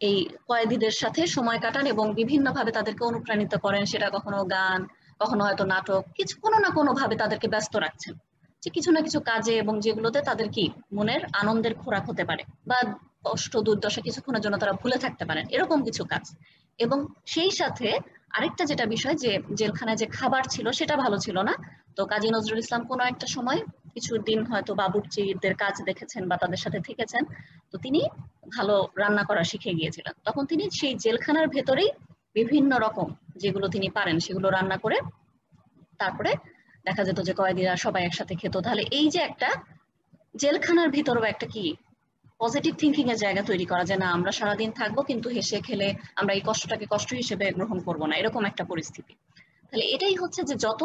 এই কয়েদিদের সাথে সময় কাটান এবং বিভিন্নভাবে তাদেরকে অনুপ্রাণিত করেন। সেটা কখনো গান, কখনো হয়তো নাটক, কিছু কোনো না কোনো ভাবে তাদেরকে ব্যস্ত রাখছেন। যে কিছু না কিছু কাজে এবং যেগুলোতে তাদের কি মনের আনন্দের খোরাক হতে পারে বা কষ্ট, দুর্দশা কিছুক্ষণের জন্য তারা ভুলে থাকতে পারেন, এরকম কিছু কাজ। এবং সেই সাথে আরেকটা যেটা বিষয় যে জেলখানায় যে খাবার ছিল সেটা ভালো ছিল না। তো কাজী নজরুল ইসলাম কোনো একটা সময় কিছুদিন হয়তো বাবুর্চিদের কাজ দেখেছেন বা তাদের সাথে থেকেছেন, তো তিনি ভালো রান্না করা শিখে গিয়েছিলেন। তখন তিনি সেই জেলখানার ভেতরেই বিভিন্ন রকম যেগুলো তিনি পারেন সেগুলো রান্না করে তারপরে দেখা যেত যে কয়েদিরা সবাই একসাথে খেত। তাহলে এই যে একটা জেলখানার ভিতরেও একটা কি পজিটিভ থিঙ্কিং এর জায়গা তৈরি করা যে না, আমরা সারাদিন থাকব কিন্তু হেসে খেলে আমরা এই কষ্টটাকে কষ্ট হিসেবে গ্রহণ করব না, এরকম একটা পরিস্থিতি। তাহলে এটাই হচ্ছে যে যত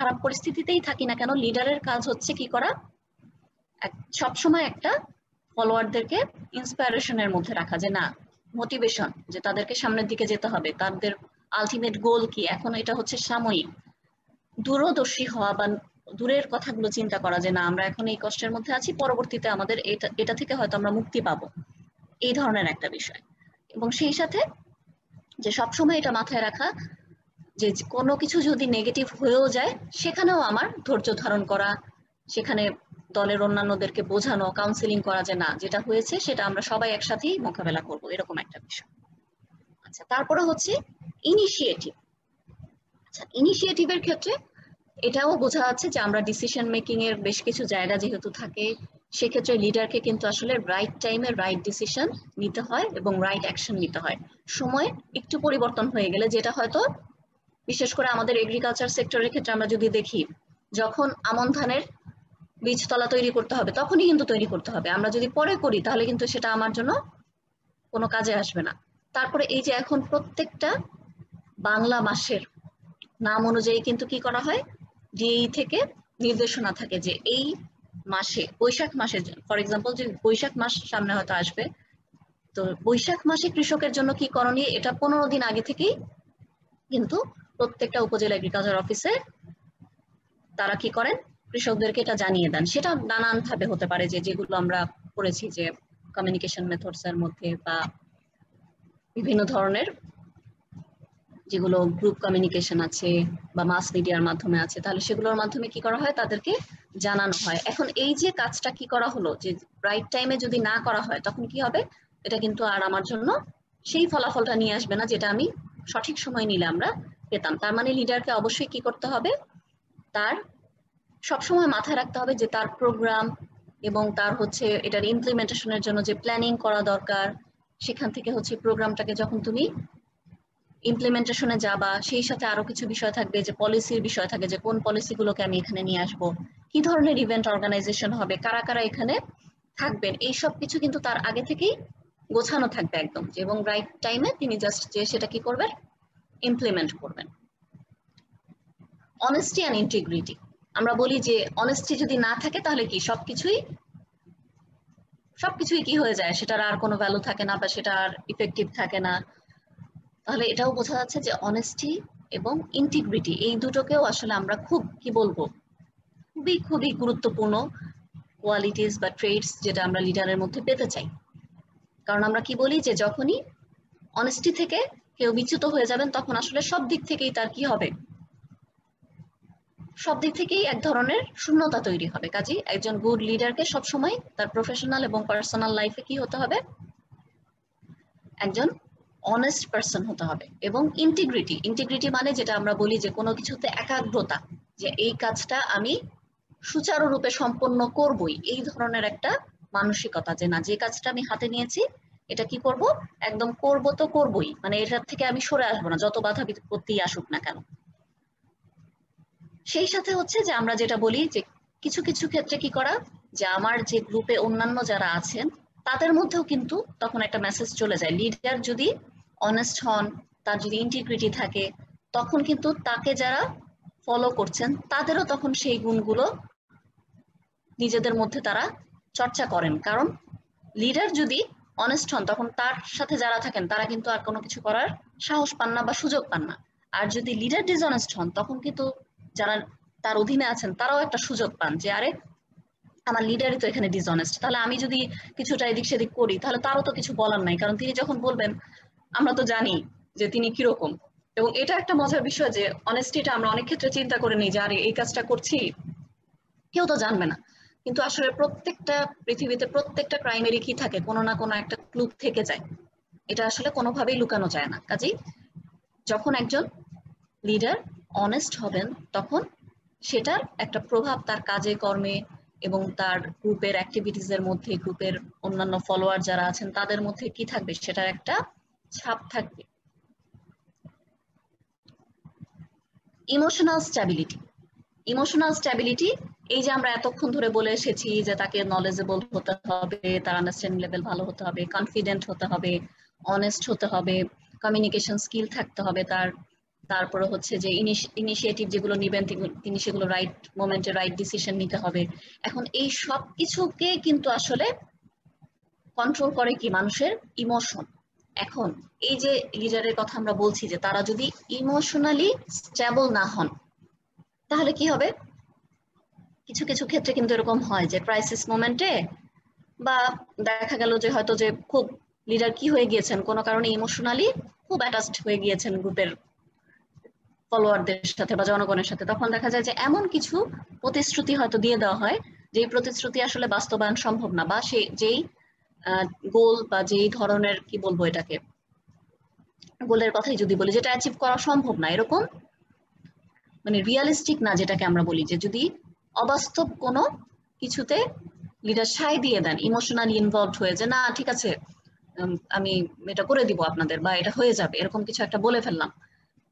খারাপ পরিস্থিতিতেই থাকি না কেন? লিডারের কাজ হচ্ছে কি করা? সব সময় একটা ফলোয়ারদেরকে ইন্সপায়ারেশনের মধ্যে রাখা যে না মোটিভেশন যে তাদেরকে সামনের দিকে যেতে হবে। তাদের আলটিমেট গোল কি? এখন এটা হচ্ছে সাময়িক। দূরদর্শী হওয়া বা দূরের কথাগুলো চিন্তা করা যে না, আমরা এখন এই কষ্টের মধ্যে আছি, পরবর্তীতে আমাদের এটা এটা থেকে হয়তো আমরা মুক্তি পাবো। এই ধরনের একটা বিষয়। এবং সেই সাথে যে সবসময় এটা মাথায় রাখা যে কোনো কিছু যদি নেগেটিভ হয়েও যায়, সেখানেও আমার ধৈর্য ধারণ করা, সেখানে দলের অন্যান্যদেরকে বোঝানো কাউন্সিলিং করা যে না, যেটা হয়েছে সেটা আমরা সবাই একসাথেই মোকাবেলা করব, এরকম একটা বিষয়। আচ্ছা তারপরে হচ্ছে ইনিশিয়েটিভ আচ্ছা ইনিশিয়েটিভের ক্ষেত্রে এটাও বোঝা যাচ্ছে যে আমরা ডিসিশন মেকিং এর বেশ কিছু জায়গা যেহেতু থাকে, সেক্ষেত্রে লিডারকে কিন্তু আসলে রাইট টাইমে রাইট ডিসিশন নিতে হয় এবং রাইট অ্যাকশন নিতে হয়। সময় একটু পরিবর্তন হয়ে গেলে যেটা হয়তো বিশেষ করে আমাদের এগ্রিকালচার সেক্টরের ক্ষেত্রে আমরা যদি দেখি, যখন আমন ধানের বীজতলা তৈরি করতে হবে, তখনই কিন্তু তৈরি করতে হবে। আমরা যদি পরে করি, তাহলে কিন্তু সেটা আমার জন্য কোনো কাজে আসবে না। তারপরে এই যে এখন প্রত্যেকটা বাংলা মাসের নাম অনুযায়ী কিন্তু কি করা হয়? ডিএই থেকে নির্দেশনা থাকে যে এই মাসে, বৈশাখ মাসে ফর এক্সাম্পল যে বৈশাখ মাস সামনে হয়তো আসবে, তো বৈশাখ মাসে কৃষকের জন্য কি করণীয়? এটা পনেরো দিন আগে থেকেই কিন্তু প্রত্যেকটা উপজেলা এগ্রিকালচার অফিসে তারা কি করেন? কৃষকদেরকে এটা জানিয়ে দেন। সেটা নানান ভাবে হতে পারে যে যেগুলো আমরা করেছি যে কমিউনিকেশন মেথডস এর মধ্যে বা বিভিন্ন ধরনের যেগুলো গ্রুপ কমিউনিকেশন আছে বা মাস মিডিয়ার মাধ্যমে আছে, তাহলে সেগুলোর মাধ্যমে কি করা হয়? তাদেরকে জানানো হয়। এখন এই যে কাজটা কি করা হলো, যে রাইট টাইমে যদি না করা হয়, তখন কি হবে? এটা কিন্তু আর আমার জন্য সেই ফলাফলটা নিয়ে আসবে না, যেটা আমি সঠিক সময় নিলে আমরা পেতাম। তার মানে লিডারকে অবশ্যই কি করতে হবে? তার সবসময় মাথায় রাখতে হবে যে তার প্রোগ্রাম এবং তার হচ্ছে এটার ইমপ্লিমেন্টেশনের জন্য যে প্ল্যানিং করা দরকার, সেখান থেকে হচ্ছে প্রোগ্রামটাকে যখন তুমি ইমপ্লিমেন্টেশনে যাবা, সেই সাথে আরও কিছু বিষয় থাকবে, যে পলিসির বিষয় থাকে, যে কোন পলিসিগুলোকে আমি এখানে নিয়ে আসব, কি ধরনের ইভেন্ট অর্গানাইজেশন হবে, কারা কারা এখানে থাকবেন এই সব কিছু কিন্তু তার আগে থেকেই গোছানো থাকবে একদম। এবং রাইট টাইমে তিনি জাস্ট যে সেটা কি করবেন ইমপ্লিমেন্ট করবেন। অনেস্টি অ্যান্ড ইন্টিগ্রিটি আমরা বলি যে অনেস্টি যদি না থাকে, তাহলে কি? সবকিছুই সবকিছুই কি হয়ে যায়? সেটার আর কোনো ভ্যালু থাকে না বা সেটা আর ইফেক্টিভ থাকে না। তাহলে এটাও বোঝা যাচ্ছে যে অনেস্টি এবং ইন্টিগ্রিটি এই দুটোকেও আসলে আমরা খুব, কি বলব? খুবই খুবই গুরুত্বপূর্ণ কোয়ালিটিস বা ট্রেডস যেটা আমরা লিডারের মধ্যে পেতে চাই। কারণ আমরা কি বলি যে, যখনই অনেস্টি থেকে কেউ বিচ্যুত হয়ে যাবেন, তখন আসলে সব দিক থেকেই তার কি হবে? সব দিক থেকেই এক ধরনের শূন্যতা তৈরি হবে। কাজী, একজন গুড লিডারকে সবসময় তার প্রফেশনাল এবং পার্সোনাল লাইফে কি হতে হবে? একজন অনেস্ট পার্সন হতে হবে এবং ইন্টিগ্রিটি ইন্টিগ্রিটি মানে যেটা আমরা বলি যে কোনো কিছুতে একাগ্রতা, যে এই কাজটা আমি সুচারুরূপে সম্পন্ন করবই। এই ধরনের একটা মানসিকতা যে না, যে কাজটা আমি হাতে নিয়েছি এটা কি করব? একদম করব তো করবই। মানে এটার থেকে আমি সরে আসব না, যত বাধা বিপত্তি আসুক না কেন। সেই সাথে হচ্ছে যে আমরা যেটা বলি যে কিছু কিছু ক্ষেত্রে কি করা? যে আমার যে গ্রুপে অন্যান্য যারা আছেন, তাদের মধ্যেও কিন্তু তখন একটা মেসেজ চলে যায়। লিডার যদি অনেস্ট হন, তার যদি ইন্টিগ্রিটি থাকে, তখন কিন্তু তাকে যারা ফলো করছেন, তাদেরও তখন সেই গুণগুলো নিজেদের মধ্যে তারা চর্চা করেন। কারণ লিডার যদি অনেস্ট হন, তখন তার সাথে যারা থাকেন, তারা কিন্তু আর কোনো কিছু করার সাহস পান না বা সুযোগ পান না। আর যদি লিডার ডিসঅনেস্ট হন, তখন কিন্তু যারা তার অধীনে আছেন, তারাও একটা সুযোগ পান যে, আরে, আমার লিডারই তো এখানে ডিসঅনেস্ট তাহলে আমি যদি কিছুটা এদিক সেদিক করি, তাহলে তারও তো কিছু বলার নাই। কারণ তিনি যখন বলবেন, আমরা তো জানি যে তিনি কীরকম। এবং এটা একটা মজার বিষয় যে অনেস্টিটা আমরা অনেক ক্ষেত্রে চিন্তা করে নিই যে, আরে, এই কাজটা করছি? কেউ তো জানবে না। কিন্তু আসলে প্রত্যেকটা পৃথিবীতে প্রত্যেকটা ক্রাইমেরই কি থাকে, কোনো না কোনো একটা ক্লু থেকে যায়। এটা আসলে কোনোভাবেই লুকানো যায় না। কাজেই যখন একজন লিডার অনেস্ট হবেন, তখন সেটার একটা প্রভাব তার কাজে, কর্মে এবং তার গ্রুপের অ্যাক্টিভিটিস এর মধ্যে গ্রুপের অন্যান্য ফলোয়ার যারা আছেন, তাদের মধ্যে কি থাকবে? সেটার একটা ছাপ থাকবে। ইমোশনাল স্ট্যাবিলিটি ইমোশনাল স্ট্যাবিলিটি এই যে আমরা এতক্ষণ ধরে বলে এসেছি যে তাকে নলেজেবল হতে হবে, তার আন্ডারস্ট্যান্ডিং লেভেল ভালো হতে হবে কনফিডেন্ট হতে হবে অনেস্ট হতে হবে কমিউনিকেশন স্কিল থাকতে হবে, তার, তারপরে হচ্ছে যে ইনিশিয়েটিভ যেগুলো নিবেন তিনি সেগুলো রাইট মোমেন্টে রাইট ডিসিশন নিতে হবে। এখন এই সব কিছুকে কিন্তু আসলে কন্ট্রোল করে কি মানুষের ইমোশন এখন এই যে লিডারের কথা আমরা বলছি যে তারা যদি ইমোশনালি স্টেবল না হন, তাহলে কি হবে? কিছু কিছু ক্ষেত্রে কিন্তু এরকম হয় যে ক্রাইসিস মোমেন্টে বা দেখা গেল যে হয়তো যে খুব লিডার কি হয়ে গিয়েছেন, কোনো কারণে ইমোশনালি খুব অ্যাটাচড হয়ে গিয়েছেন গ্রুপের ফলোয়ারদের সাথে বা জনগণের সাথে, তখন দেখা যায় যে এমন কিছু প্রতিশ্রুতি হয়তো দিয়ে দেওয়া হয়, যেই প্রতিশ্রুতি আসলে বাস্তবায়ন সম্ভব না বা সেই যেই গোল বা যেই ধরনের, কি বলব এটাকে গোলের কথাই যদি বলি, যেটা অ্যাচিভ করা সম্ভব না, এরকম মানে রিয়ালিস্টিক না যেটাকে আমরা বলি, যে যদি অবাস্তব কোনো কিছুতে লিডার সাই দিয়ে দেন ইমোশনালি ইনভলভ হয়ে যে, না, ঠিক আছে আমি এটা করে দিব আপনাদের বা এটা হয়ে যাবে। এরকম কিছু একটা বলে ফেললাম।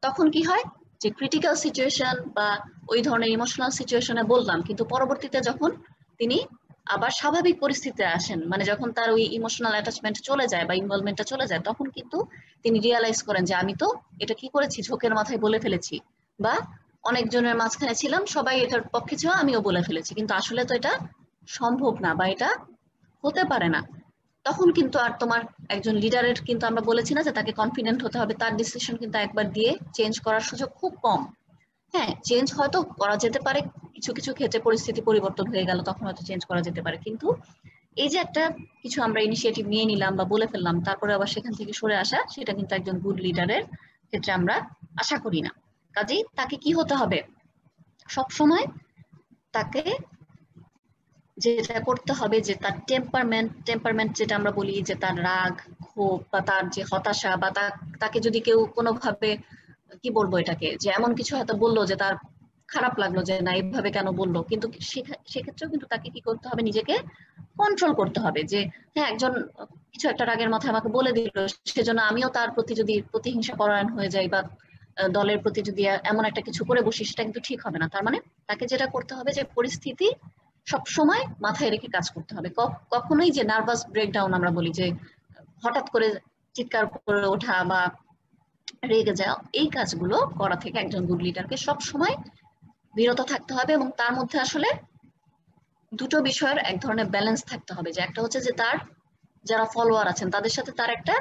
তখন কি হয়? যে ক্রিটিক্যাল সিচুয়েশন বা ওই ধরনের ইমোশনাল সিচুয়েশনে বললাম, কিন্তু পরবর্তীতে যখন তিনি আবার স্বাভাবিক পরিস্থিতিতে আসেন মানে যখন তার ওই ইমোশনাল অ্যাটাচমেন্ট চলে যায় বা ইনভলভমেন্টটা চলে যায়, তখন কিন্তু তিনি রিয়ালাইজ করেন যে, আমি তো এটা কি করেছি? ঝোঁকের মাথায় বলে ফেলেছি বা অনেকজনের মাঝখানে ছিলাম, সবাই এটার পক্ষে ছিল, আমিও বলে ফেলেছি। কিন্তু আসলে তো এটা সম্ভব না বা এটা হতে পারে না। তখন কিন্তু আর তোমার একজন লিডারের কিন্তু আমরা বলেছি না যে তাকে কনফিডেন্ট হতে হবে। তার ডিসিশন কিন্তু একবার দিয়ে চেঞ্জ করার সুযোগ খুব কম। হ্যাঁ চেঞ্জ হয়তো করা যেতে পারে, কিছু কিছু ক্ষেত্রে পরিস্থিতি পরিবর্তন হয়ে গেল, তখন হয়তো চেঞ্জ করা যেতে পারে। কিন্তু এই যে একটা কিছু আমরা ইনিশিয়েটিভ নিয়ে নিলাম বা বলে ফেললাম, তারপরে আবার সেখান থেকে সরে আসা, সেটা কিন্তু একজন গুড লিডারের ক্ষেত্রে আমরা আশা করি না। কাজেই তাকে কি হতে হবে? সব সময় তাকে যেটা করতে হবে যে তার টেম্পারমেন্ট টেম্পারমেন্ট যেটা আমরা বলি যে তার রাগ, ক্ষোভ বা তার যে হতাশা বা তাকে যদি কেউ কোনোভাবে, কি বলব এটাকে? যে এমন কিছু হয়তো বলল যে তার খারাপ লাগল যে না, এইভাবে কেন বলল? কিন্তু সেক্ষেত্রেও কিন্তু তাকে কি করতে হবে? নিজেকে কন্ট্রোল করতে হবে যে হ্যাঁ একজন কিছু একটা রাগের মাথায় আমাকে বলে দিল, সেজন্য আমিও তার প্রতি যদি প্রতিহিংসা পরায়ণ হয়ে যাই বা দলের প্রতি যদি এমন একটা কিছু করে বসি, সেটা কিন্তু ঠিক হবে না। তার মানে তাকে যেটা করতে হবে যে পরিস্থিতি সব সময় মাথায় রেখে কাজ করতে হবে। কখনোই যে নার্ভাস ব্রেকডাউন আমরা বলি, যে হঠাৎ করে চিৎকার করে ওঠা বা রেগে যাওয়া, এই কাজগুলো করা থেকে একজন গুড লিডারকে সব সময় বিরত থাকতে হবে এবং তার মধ্যে আসলে দুটো বিষয়ের এক ধরনের ব্যালেন্স থাকতে হবে। যে একটা হচ্ছে যে তার যারা ফলোয়ার আছেন, তাদের সাথে তার একটা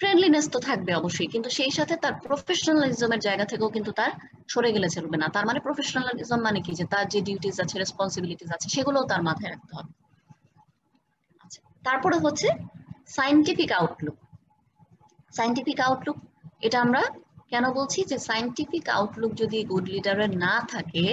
ফ্রেন্ডলিনেস তো থাকবে অবশ্যই, কিন্তু সেই সাথে তার প্রফেশনালিজমের জায়গা থেকেও কিন্তু তার সরে গেলে চলবে না। তার মানে প্রফেশনালিজম মানে কি? যে তার যে ডিউটিস আছে রেসপন্সিবিলিটিস আছে, সেগুলোও তার মাথায় রাখতে হবে। আচ্ছা তারপরে হচ্ছে সাইন্টিফিক আউটলুক সাইন্টিফিক আউটলুক এটা আমরা কেন বলছি? যে সাইন্টিফিক আউটলুক যদি গুড লিডারের না থাকে,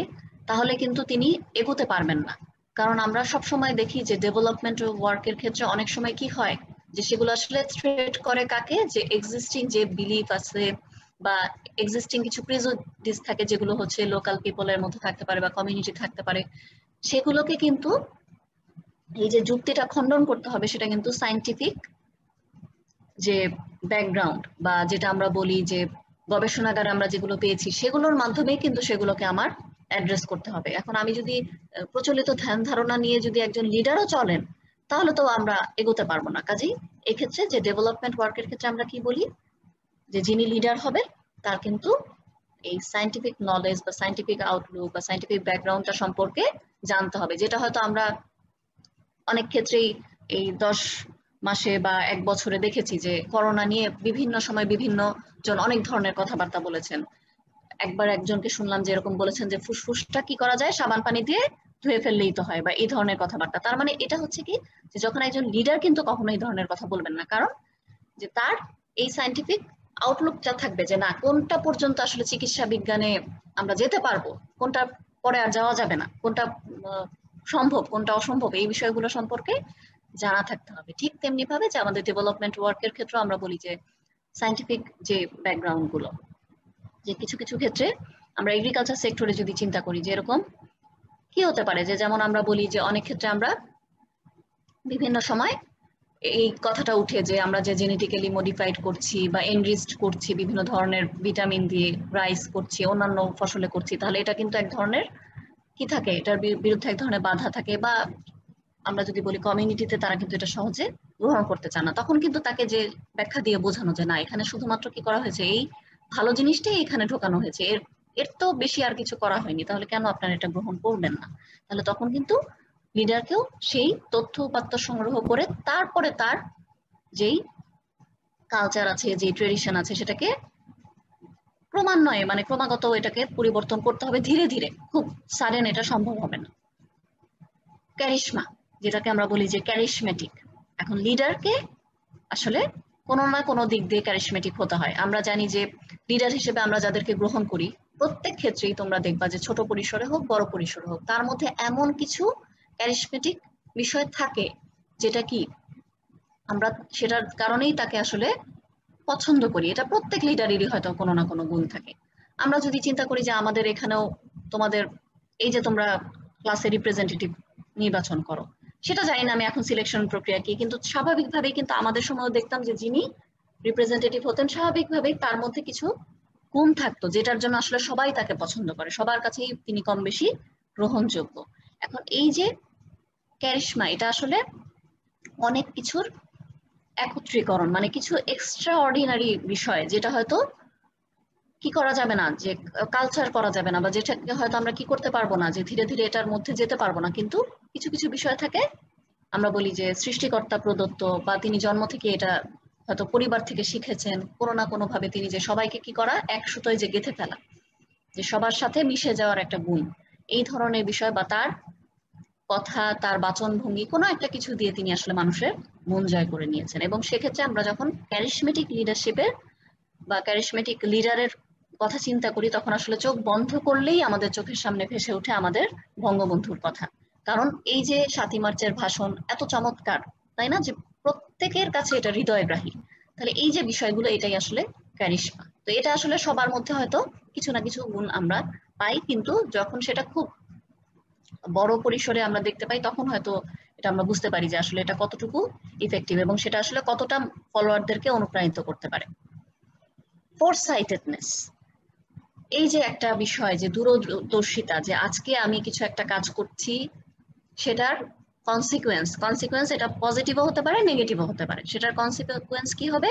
তাহলে কিন্তু তিনি এগোতে পারবেন না। কারণ আমরা সব সময় দেখি যে ডেভেলপমেন্ট ওয়ার্কের ক্ষেত্রে অনেক সময় কি হয়? যে সেগুলো আসলে থ্রেট করে কাকে? যে এক্সিস্টিং যে বিলিফ আছে বা এক্সিস্টিং কিছু প্রিজুডিস থাকে যেগুলো হচ্ছে লোকাল পিপলের মধ্যে থাকতে পারে বা কমিউনিটি থাকতে পারে, সেগুলোকে কিন্তু এই যে যুক্তিটা খণ্ডন করতে হবে সেটা কিন্তু সাইন্টিফিক যে ব্যাকগ্রাউন্ড বা যেটা আমরা বলি যে গবেষণাগারে আমরা যেগুলো পেয়েছি, সেগুলোর মাধ্যমে কিন্তু সেগুলোকে আমার অ্যাড্রেস করতে হবে। এখন আমি যদি প্রচলিত ধ্যান ধারণা নিয়ে যদি একজন লিডারও চলেন তাহলে তো আমরা এগোতে পারব না। কাজেই এক্ষেত্রে যে ডেভেলপমেন্ট ওয়ার্কের ক্ষেত্রে আমরা কি বলি? যে যিনি লিডার হবে তার কিন্তু এই সাইন্টিফিক নলেজ বা সাইন্টিফিক আউটলুক বা সাইন্টিফিক ব্যাকগ্রাউন্ডটা সম্পর্কে জানতে হবে। যেটা হয়তো আমরা অনেক ক্ষেত্রেই এই দশ মাসে বা এক বছরে দেখেছি যে করোনা নিয়ে বিভিন্ন সময় বিভিন্ন জন অনেক ধরনের কথাবার্তা বলেছেন। একবার একজনকে শুনলাম যে এরকম বলেছেন যে ফুসফুসটা কি করা যায়? সাবান পানি দিয়ে ধুয়ে ফেললেই তো হয় বা এই ধরনের কথাবার্তা। তার মানে এটা হচ্ছে কি যে যখন একজন লিডার কিন্তু কখনো এই ধরনের কথা বলবেন না। কারণ যে তার এই সাইন্টিফিক আউটলুকটা থাকবে যে না, কোনটা পর্যন্ত আসলে চিকিৎসা বিজ্ঞানে আমরা যেতে পারব, কোনটা পরে আর যাওয়া যাবে না, কোনটা সম্ভব, কোনটা অসম্ভব, এই বিষয়গুলো সম্পর্কে জানা থাকতে হবে। ঠিক তেমনি ভাবে যে আমাদের ডেভেলপমেন্ট ওয়ার্কের ক্ষেত্রে আমরা বলি যে সাইন্টিফিক যে ব্যাকগ্রাউন্ডগুলো, যে কিছু কিছু ক্ষেত্রে আমরা এগ্রিকালচার সেক্টরে যদি চিন্তা করি যে এরকম কি হতে পারে? যে যেমন আমরা বলি যে অনেক ক্ষেত্রে আমরা বিভিন্ন সময় এই কথাটা উঠে যে আমরা যে জেনেটিক্যালি মডিফাইড করছি বা এনরিচড করছি, বিভিন্ন ধরনের ভিটামিন দিয়ে রাইস করছি, অন্যান্য ফসলে করছি, তাহলে এটা কিন্তু এক ধরনের কি থাকে? এটার বিরুদ্ধে এক ধরনের বাধা থাকে বা আমরা যদি বলি কমিউনিটিতে তারা কিন্তু এটা সহজে গ্রহণ করতে চান না। তখন কিন্তু তাকে যে ব্যাখ্যা দিয়ে বোঝানো যে না, এখানে শুধুমাত্র কি করা হয়েছে? এই ভালো জিনিসটাই এখানে ঢোকানো হয়েছে। এর এর তো বেশি আর কিছু করা হয়নি। তাহলে কেন আপনারা এটা গ্রহণ করবেন না? তাহলে তখন কিন্তু লিডারকেও সেই তথ্য উপাত্ত সংগ্রহ করে তারপরে তার যেই কালচার আছে যে ট্রেডিশন আছে, সেটাকে ক্রমান্বয়ে মানে ক্রমাগত এটাকে পরিবর্তন করতে হবে ধীরে ধীরে। খুব সাডেন এটা সম্ভব হবে না। ক্যারিশমা যেটাকে আমরা বলি যে ক্যারিশমেটিক এখন লিডারকে আসলে কোনো না কোনো দিক দিয়ে ক্যারিশমেটিক হতে হয়। আমরা জানি যে লিডার হিসেবে আমরা যাদেরকে গ্রহণ করি প্রত্যেক ক্ষেত্রেই তোমরা দেখবা যে ছোট পরিসরে হোক, বড় পরিসরে হোক, তার মধ্যে এমন কিছু ক্যারিশমেটিক বিষয় থাকে যেটা কি আমরা সেটার কারণেই তাকে আসলে পছন্দ করি। এটা প্রত্যেক লিডারেরই হয়তো কোনো না কোনো গুণ থাকে। আমরা যদি চিন্তা করি যে আমাদের এখানেও তোমাদের এই যে তোমরা ক্লাসে রিপ্রেজেন্টেটিভ নির্বাচন করো, সেটা জানি না আমি এখন সিলেকশন প্রক্রিয়া কি, কিন্তু স্বাভাবিকভাবেই কিন্তু আমাদের সময় দেখতাম যে যিনি রিপ্রেজেন্টেটিভ হতেন, স্বাভাবিকভাবেই তার মধ্যে কিছু গুণ থাকতো, যেটার জন্য আসলে সবাই তাকে পছন্দ করে। সবার কাছেই তিনি কম বেশি গ্রহণযোগ্য। এখন এই যে ক্যারিশমা এটা আসলে অনেক কিছুর একত্রীকরণ মানে কিছু এক্সট্রা অর্ডিনারি বিষয়, যেটা হয়তো কি করা যাবে না, যে কালচার করা যাবে না, বা যেটাকে হয়তো আমরা কি করতে পারব না, যে ধীরে ধীরে এটার মধ্যে যেতে পারব না। কিন্তু কিছু কিছু বিষয় থাকে, আমরা বলি যে সৃষ্টিকর্তা প্রদত্ত, বা তিনি জন্ম থেকে এটা হয়তো পরিবার থেকে শিখেছেন, কোনো না কোনো ভাবে তিনি যে সবাইকে কি করা, এক সুতোয় যে গেঁথে ফেলা, যে সবার সাথে মিশে যাওয়ার একটা গুণ। এই ধরনের বিষয় বা তার কথা, তার বাচন ভঙ্গি কোনো একটা কিছু দিয়ে তিনি আসলে মানুষের মন জয় করে নিয়েছেন। এবং সেক্ষেত্রে আমরা যখন ক্যারিশমেটিক লিডারশিপের বা ক্যারিশমেটিক লিডারের কথা চিন্তা করি, তখন আসলে চোখ বন্ধ করলেই আমাদের চোখের সামনে ভেসে ওঠে আমাদের বঙ্গবন্ধুর কথা। কারণ এই যে সাতই মার্চের ভাষণ, এত চমৎকার, তাই না? যে প্রত্যেকের কাছে এটা হৃদয়গ্রাহী। তাহলে এই যে বিষয়গুলো, এটাই আসলে ক্যারিশমা তো এটা আসলে সবার মধ্যে হয়তো কিছু না কিছু গুণ আমরা পাই, কিন্তু যখন সেটা খুব বড় পরিসরে আমরা দেখতে পাই, তখন হয়তো এটা আমরা বুঝতে পারি যে আসলে এটা কতটুকু ইফেক্টিভ এবং সেটা আসলে কতটা ফলোয়ারদেরকে অনুপ্রাণিত করতে পারে। ফোরসাইটেডনেস এই যে একটা বিষয় যে দূরদর্শিতা, যে আজকে আমি কিছু একটা কাজ করছি, সেটার কনসিকুয়েন্স কনসিকুয়েন্স এটা পজিটিভও হতে পারে নেগেটিভও হতে পারে। সেটার কনসিকুয়েন্স কি হবে?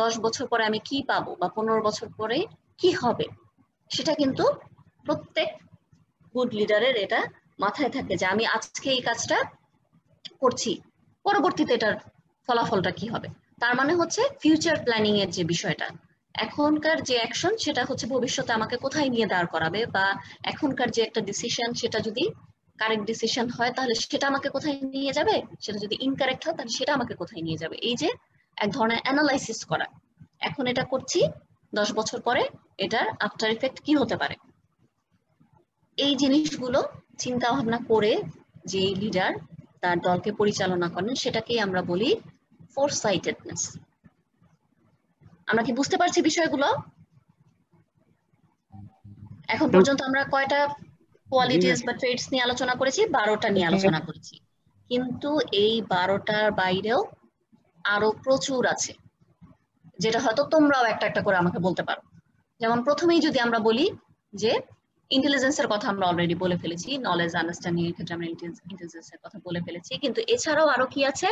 দশ বছর পরে আমি কি পাবো বা পনেরো বছর পরে কি হবে? সেটা কিন্তু প্রত্যেক গুড লিডারের এটা মাথায় থাকে যে আমি আজকে এই কাজটা করছি, পরবর্তীতে এটার ফলাফলটা কি হবে? তার মানে হচ্ছে ফিউচার প্ল্যানিং এর যে বিষয়টা, এখনকার যে অ্যাকশন সেটা হচ্ছে ভবিষ্যতে আমাকে কোথায় নিয়ে দাঁড় করাবে বা এখনকার যে একটা ডিসিশন সেটা যদি কারেক্ট ডিসিশন হয়, তাহলে সেটা আমাকে কোথায় নিয়ে যাবে? সেটা যদি ইনকারেক্ট হয়, তাহলে সেটা আমাকে কোথায় নিয়ে যাবে? এই যে এক ধরনের অ্যানালাইসিস করা। এখন এটা করছি, দশ বছর পরে এটার আফটার ইফেক্ট কি হতে পারে? এই জিনিসগুলো চিন্তা ভাবনা করে যে লিডার তার দলকে পরিচালনা করেন, সেটাকেই আমরা বলি ফোরসাইটেডনেস আমরা কি বুঝতে পারছি বিষয়গুলো? এখন পর্যন্ত আমরা কয়টা কোয়ালিটিস বা ট্রেডস নিয়ে আলোচনা করেছি বারোটা নিয়ে আলোচনা করেছি। কিন্তু এই বারোটার বাইরেও আরও প্রচুর আছে যেটা হয়তো তোমরাও একটা একটা করে আমাকে বলতে পারো। যেমন প্রথমেই যদি আমরা বলি যে ইন্টেলিজেন্সের কথা আমরা অলরেডি বলে ফেলেছি নলেজ আন্ডারস্ট্যান্ডিং এর ক্ষেত্রে আমরা ইন্টেলিজেন্সের কথা বলে ফেলেছি। কিন্তু এছাড়াও আরও কি আছে?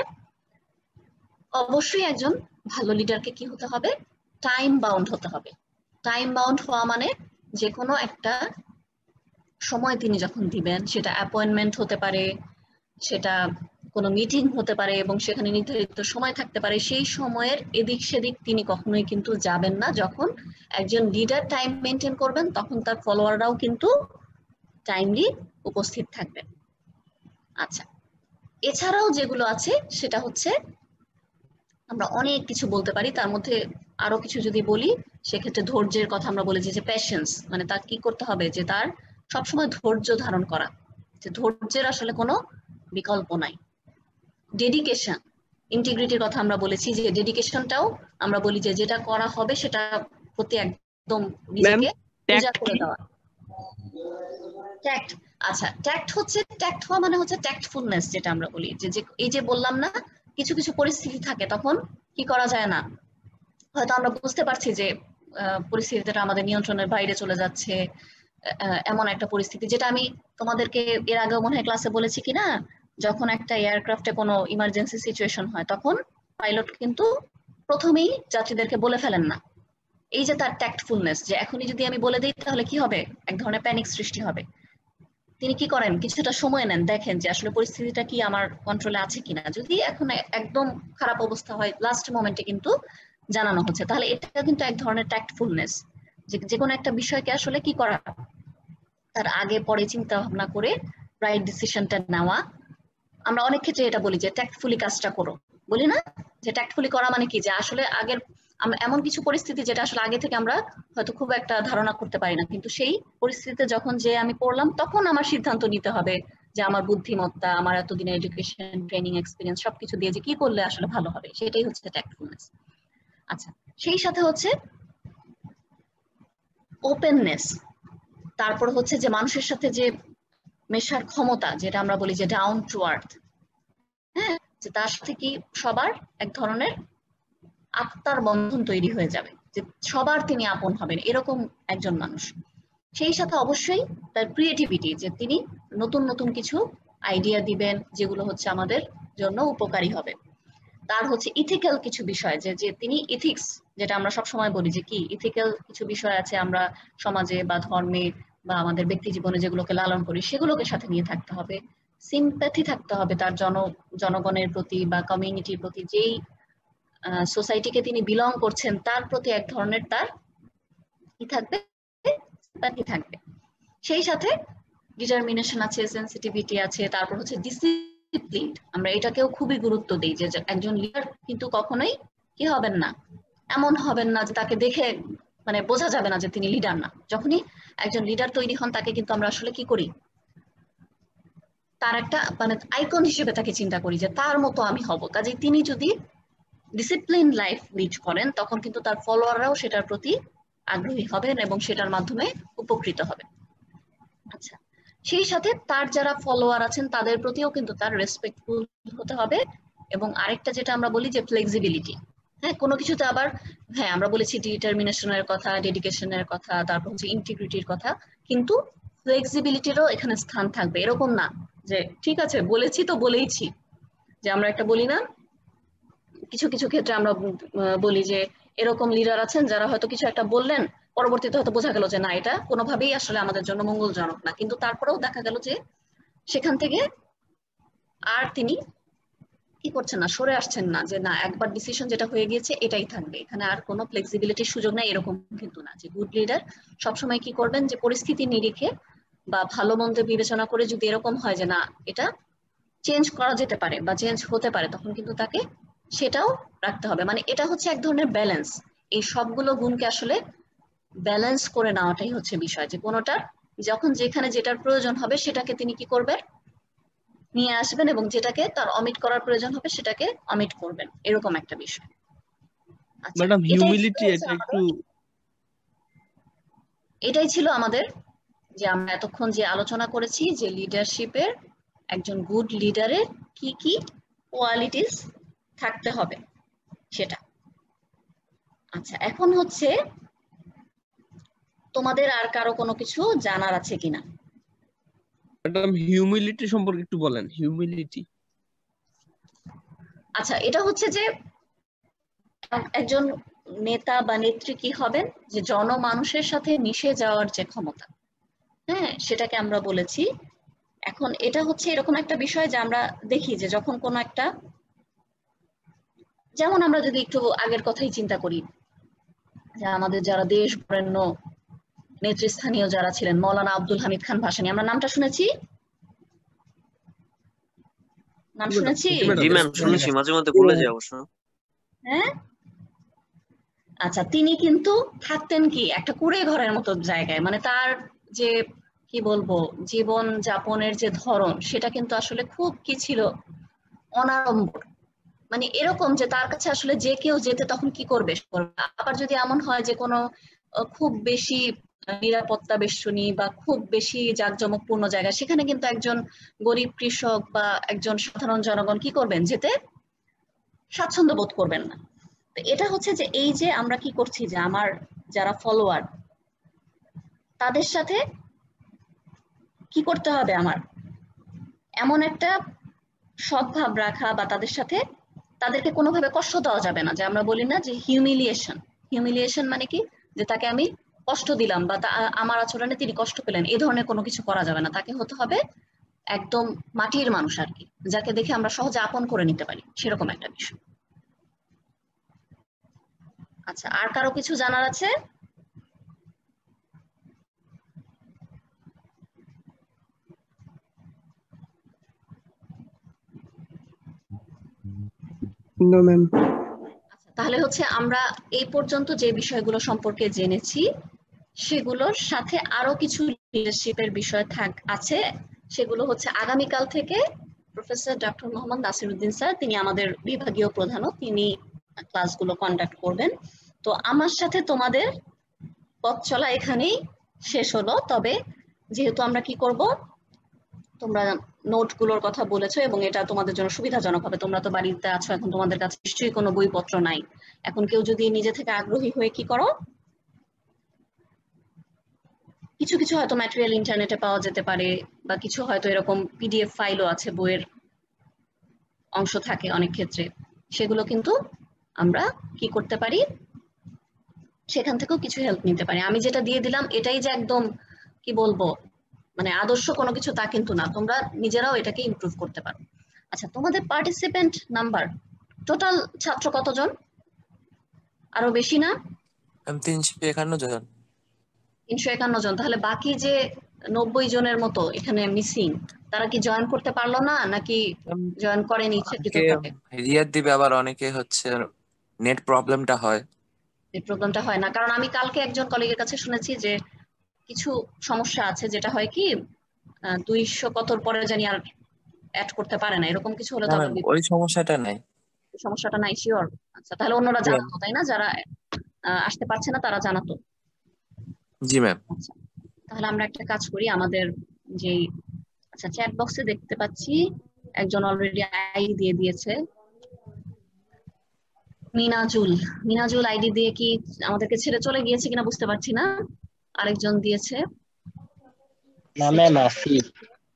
অবশ্যই একজন ভালো লিডারকে কি হতে হবে? টাইম বাউন্ড হতে হবে। টাইম বাউন্ড হওয়া মানে যে কোনো একটা সময় তিনি যখন দিবেন, সেটা অ্যাপয়েন্টমেন্ট হতে পারে, সেটা কোনো মিটিং হতে পারে এবং সেখানে নির্ধারিত সময় থাকতে পারে, সেই সময়ের এদিক সেদিক তিনি কখনোই কিন্তু যাবেন না। যখন একজন লিডার টাইম মেনটেন করবেন, তখন তার ফলোয়াররাও কিন্তু টাইমলি উপস্থিত থাকবেন। আচ্ছা এছাড়াও যেগুলো আছে, সেটা হচ্ছে আমরা অনেক কিছু বলতে পারি। তার মধ্যে আরও কিছু যদি বলি, সেক্ষেত্রে ধৈর্যের কথা আমরা বলেছি যে প্যাশেন্স মানে তার কি করতে হবে? যে তার সবসময় ধৈর্য ধারণ করা। যে ধৈর্যের আসলে কোনো বিকল্প নাই। ডেডিকেশন ইন্টিগ্রিটির কথা আমরা বলেছি যে ডেডিকেশনটাও আমরা বলি যে যেটা করা হবে সেটা প্রতি একদম নিজেকে পূজা করে দেওয়া। ট্যাক্ট আচ্ছা ট্যাক্ট হচ্ছে ট্যাক্ট হওয়া মানে হচ্ছে ট্যাক্টফুলনেস যেটা আমরা বলি। যে এই যে বললাম না কিছু কিছু পরিস্থিতি থাকে তখন কি করা যায় না? হয়তো আমরা বুঝতে পারছি যে পরিস্থিতিটা আমাদের নিয়ন্ত্রণের বাইরে চলে যাচ্ছে এমন একটা পরিস্থিতি, যেটা আমি তোমাদেরকে এর আগেও মনে হয় ক্লাসে বলেছি কিনা, যখন একটা এয়ারক্রাফটে কোনো ইমার্জেন্সি সিচুয়েশন হয়, তখন পাইলট কিন্তু প্রথমেই যাত্রীদেরকে বলে ফেলেন না। এই যে তার ট্যাক্টফুলনেস যে এখনই যদি আমি বলে দিই, তাহলে কি হবে? এক ধরনের প্যানিক সৃষ্টি হবে। তিনি কি করেন? কিছুটা সময় নেন, দেখেন যে আসলে পরিস্থিতিটা কি আমার কন্ট্রোলে আছে কিনা। যদি এখন একদম খারাপ অবস্থা হয় লাস্ট মোমেন্টে কিন্তু জানানো হচ্ছে। তাহলে এটা কিন্তু এক ধরনের ট্যাক্টফুলনেস যে কোনো একটা বিষয়কে আসলে কি করা তার আগে, পরে চিন্তা ভাবনা করে রাইট ডিসিশনটা নেওয়া। আমরা অনেক ক্ষেত্রে এটা বলি যে ট্যাক্টফুলি কাজটা করো। বলি না? যে ট্যাক্টফুলি করা মানে কি? যে আসলে আগের এমন কিছু পরিস্থিতি যেটা আসলে আগে থেকে আমরা হয়তো খুব একটা ধারণা করতে পারি না। কিন্তু সেই পরিস্থিতিতে যখন যে আমি পড়লাম, তখন আমার সিদ্ধান্ত নিতে হবে যে আমার বুদ্ধিমত্তা, আমার এতদিনের এডুকেশন ট্রেনিং এক্সপিরিয়েন্স সবকিছু দিয়ে যে কি করলে আসলে ভালো হবে? সেটাই হচ্ছে ট্যাক্টফুলনেস আচ্ছা সেই সাথে হচ্ছে ওপেননেস তারপর হচ্ছে যে মানুষের সাথে যে মেশার ক্ষমতা, যেটা আমরা বলি যে ডাউন টু আর্থ হ্যাঁ? যে তার সাথে কি সবার এক ধরনের আত্মার বন্ধন তৈরি হয়ে যাবে, যে সবার তিনি আপন হবেন, এরকম একজন মানুষ। সেই সাথে অবশ্যই তার ক্রিয়েটিভিটি যে তিনি নতুন নতুন কিছু আইডিয়া দিবেন, যেগুলো হচ্ছে আমাদের জন্য উপকারী হবে। তার হচ্ছে ইথিক্যাল কিছু বিষয়, যে যে তিনি ইথিক্স যেটা আমরা সব সময় বলি যে কি ইথিক্যাল কিছু বিষয় আছে আমরা সমাজে বা ধর্মে বা আমাদের ব্যক্তি জীবনে যেগুলোকে লালন করি, সেগুলোকে সাথে নিয়ে থাকতে হবে। সিম্প্যাথি থাকতে হবে তার জন, জনগণের প্রতি বা কমিউনিটির প্রতি, যেই সোসাইটিকে তিনি বিলং করছেন, তার প্রতি এক ধরনের তার কি থাকবে থাকবে। সেই সাথে ডিটারমিনেশন আছে সেন্সিটিভিটি আছে, তারপর হচ্ছে ডিসিপ্লিন আমরা এটাকেও খুবই গুরুত্ব দিই যে একজন লিডার কিন্তু কখনোই কি হবেন না, এমন হবেন না যে তাকে দেখে মানে বোঝা যাবে না যে তিনি লিডার না। যখনই একজন লিডার তৈরি হন, তাকে কিন্তু আমরা আসলে কি করি? তার একটা মানে আইকন হিসেবে তাকে চিন্তা করি যে তার মতো আমি হব। কাজে তিনি যদি ডিসিপ্লিন লাইফ লিড করেন, তখন কিন্তু তার ফলোয়াররাও সেটার প্রতি আগ্রহী হবেন এবং সেটার মাধ্যমে উপকৃত হবে আচ্ছা। সেই সাথে তার যারা ফলোয়ার আছেন, তাদের প্রতিও কিন্তু তার রেসপেক্টফুল হতে হবে। এবং আরেকটা যেটা আমরা বলি যে ফ্লেক্সিবিলিটি হ্যাঁ কোনো কিছুতে আবার হ্যাঁ আমরা বলেছি ডিটারমিনেশনের কথা ডেডিকেশনের কথা, তারপর হচ্ছে ইন্টিগ্রিটির কথা। কিন্তু ফ্লেক্সিবিলিটিরও এখানে স্থান থাকবে। এরকম না যে, ঠিক আছে, বলেছি তো বলেইছি। যে আমরা একটা বলি না, কিছু কিছু ক্ষেত্রে আমরা বলি যে, এরকম লিডার আছেন যারা হয়তো কিছু একটা বললেন পরবর্তীতে হয়তো বোঝা গেল যে না, এটা কোনোভাবেই আসলে আমাদের জন্য মঙ্গলজনক না। কিন্তু তারপরেও দেখা গেল যে সেখান থেকে আর তিনি কি করছেন না, সরে আসছেন না যে না, একবার ডিসিশন যেটা হয়ে গিয়েছে এটাই থাকবে। এখানে আর কোনো ফ্লেক্সিবিলিটির সুযোগ নাই, এরকম কিন্তু না। যে গুড লিডার সবসময় কি করবেন যে পরিস্থিতি নিরিখে বা ভালো মন্দ বিবেচনা করে যদি এরকম হয় যে না, এটা চেঞ্জ করা যেতে পারে বা চেঞ্জ হতে পারে, তখন কিন্তু তাকে সেটাও রাখতে হবে। মানে এটা হচ্ছে এক ধরনের ব্যালেন্স এই সবগুলো গুণকে আসলে ব্যালেন্স করে নেওয়াটাই হচ্ছে বিষয় যে কোনোটা যখন যেখানে যেটার প্রয়োজন হবে সেটাকে তিনি কি করবেন? নিয়ে আসবেন এবং যেটাকে তার অমিট করার প্রয়োজন হবে সেটাকে অমিট করবেন। এরকম একটা বিষয়। আচ্ছা, ম্যাডাম হিউমিলিটি এটা একটু এটাই ছিল আমাদের যে আমরা এতক্ষণ যে আলোচনা করেছি যে লিডারশিপের একজন গুড লিডারের কি কি কোয়ালিটিস থাকতে হবে সেটা। আচ্ছা এখন হচ্ছে তোমাদের আর কারও কোনো কিছু জানার আছে কিনা? ম্যাডাম হিউমিলিটি সম্পর্কে একটু বলেন হিউমিলিটি আচ্ছা এটা হচ্ছে যে একজন নেতা বা নেত্রী কি হবেন? যে জনমানুষের সাথে মিশে যাওয়ার যে ক্ষমতা। হ্যাঁ সেটাকে আমরা বলেছি। এখন এটা হচ্ছে এরকম একটা বিষয় যে আমরা দেখি যে যখন কোনো একটা যেমন আমরা যদি একটু আগের কথাই চিন্তা করি যে আমাদের যারা দেশ বরেণ্য নেতৃস্থানীয় যারা ছিলেন মৌলানা আব্দুল হামিদ খান ভাসানী। আমরা নামটা শুনেছি? নাম শুনেছি? জি ম্যাম শুনেছি। মাঝে মধ্যে ভুলে যাই অবশ্য। হ্যাঁ? আচ্ছা তিনি কিন্তু থাকতেন কি? একটা কুড়ে ঘরের মতো জায়গায়। মানে তার যে কি বলব জীবন যাপনের যে ধরন সেটা কিন্তু আসলে খুব কি ছিল? অনাড়ম্বর। মানে এরকম যে তার কাছে আসলে যে কেউ যেতে তখন কি করবে? আবার যদি এমন হয় যে কোনো খুব বেশি নিরাপত্তা বেষ্টনী বা খুব বেশি জাঁকজমকপূর্ণ জায়গা, সেখানে কিন্তু একজন গরিব কৃষক বা একজন সাধারণ জনগণ কি করবেন? যেতে স্বাচ্ছন্দ্য বোধ করবেন না। এটা হচ্ছে যে এই যে আমরা কি করছি যে আমার যারা ফলোয়ার তাদের সাথে কি করতে হবে আমার? এমন একটা সদ্ভাব রাখা বা তাদের সাথে তাদেরকে কোনোভাবে কষ্ট দেওয়া যাবে না। যে আমরা বলি না যে হিউমিলিয়েশন হিউমিলিয়েশন মানে কি? যে তাকে আমি কষ্ট দিলাম বা আমার আচরণে তিনি কষ্ট পেলেন এ ধরনের কোনো কিছু করা যাবে না। তাকে হতে হবে একদম মাটির মানুষ আর কি যাকে দেখে আমরা সহজে আপন করে নিতে পারি সেরকম একটা বিষয়। আচ্ছা আর কারও কিছু জানার আছে? নো ম্যাম আচ্ছা তাহলে হচ্ছে আমরা এই পর্যন্ত যে বিষয়গুলো সম্পর্কে জেনেছি সেগুলোর সাথে আরও কিছু লিডারশিপের বিষয় থাক, আছে। সেগুলো হচ্ছে আগামীকাল থেকে professor doctor Mohammad Nasiruddin sir, তিনি আমাদের বিভাগীয় প্রধানও, তিনি ক্লাসগুলো কন্ডাক্ট করবেন। তো আমার সাথে তোমাদের পথ চলা এখানেই শেষ হলো। তবে যেহেতু আমরা কি করব, তোমরা নোটগুলোর কথা বলেছ এবং এটা তোমাদের জন্য সুবিধাজনক হবে। তোমরা তো বাড়িতে আছো, এখন তোমাদের কাছে নিশ্চয়ই কোনো বইপত্র নাই। এখন কেউ যদি নিজে থেকে আগ্রহী হয়ে কি করো কিছু কিছু হয়তো ম্যাটেরিয়াল ইন্টারনেটে পাওয়া যেতে পারে বা কিছু হয়তো এরকম পিডিএফ ফাইলও আছে, বইয়ের অংশ থাকে অনেক ক্ষেত্রে। সেগুলো কিন্তু আমরা কি করতে পারি? সেখান থেকেও কিছু হেল্প নিতে পারি। আমি যেটা দিয়ে দিলাম, এটাই যে একদম, কি বলব মানে আদর্শ কোনো কিছু তা কিন্তু না। তোমরা নিজেরাও এটাকে ইমপ্রুভ করতে পারো। আচ্ছা তোমাদের পার্টিসিপেন্ট নাম্বার টোটাল ছাত্র কতজন? আরও বেশি না? ম্যাম তিনশো একান্ন জন। তিনশো একান্ন জন। তাহলে বাকি যে নব্বই জনের মতো এখানে মিসিং তারা কি জয়েন করতে পারল না নাকি জয়েন করেনি ইচ্ছাকৃত অনেকে রিয়ার দিবে আবার অনেকে হচ্ছে নেট প্রবলেমটা হয়। এই প্রবলেমটা হয় না। কারণ আমি কালকে একজন কলিগের কাছে শুনেছি যে কিছু সমস্যা আছে যেটা হয় কি দুইশো কতর পরে জানি আর অ্যাড করতে পারে না। এরকম কিছু হলে তো ওই সমস্যাটা নাই। সমস্যাটা নাই শিওর আচ্ছা তাহলে অন্যরা জানাতো তাই না? যারা আসতে পারছে না তারা জানাতো। জি ম্যাম আচ্ছা তাহলে আমরা একটা কাজ করি আমাদের যে আচ্ছা চ্যাট বক্সে দেখতে পাচ্ছি একজন অলরেডি আই দিয়ে দিয়েছে। মিনাজুল মিনাজুল আইডি দিয়ে কি আমাদেরকে ছেড়ে চলে গিয়েছে কিনা বুঝতে পারছি না। আরেকজন দিয়েছে। না ম্যাম আছি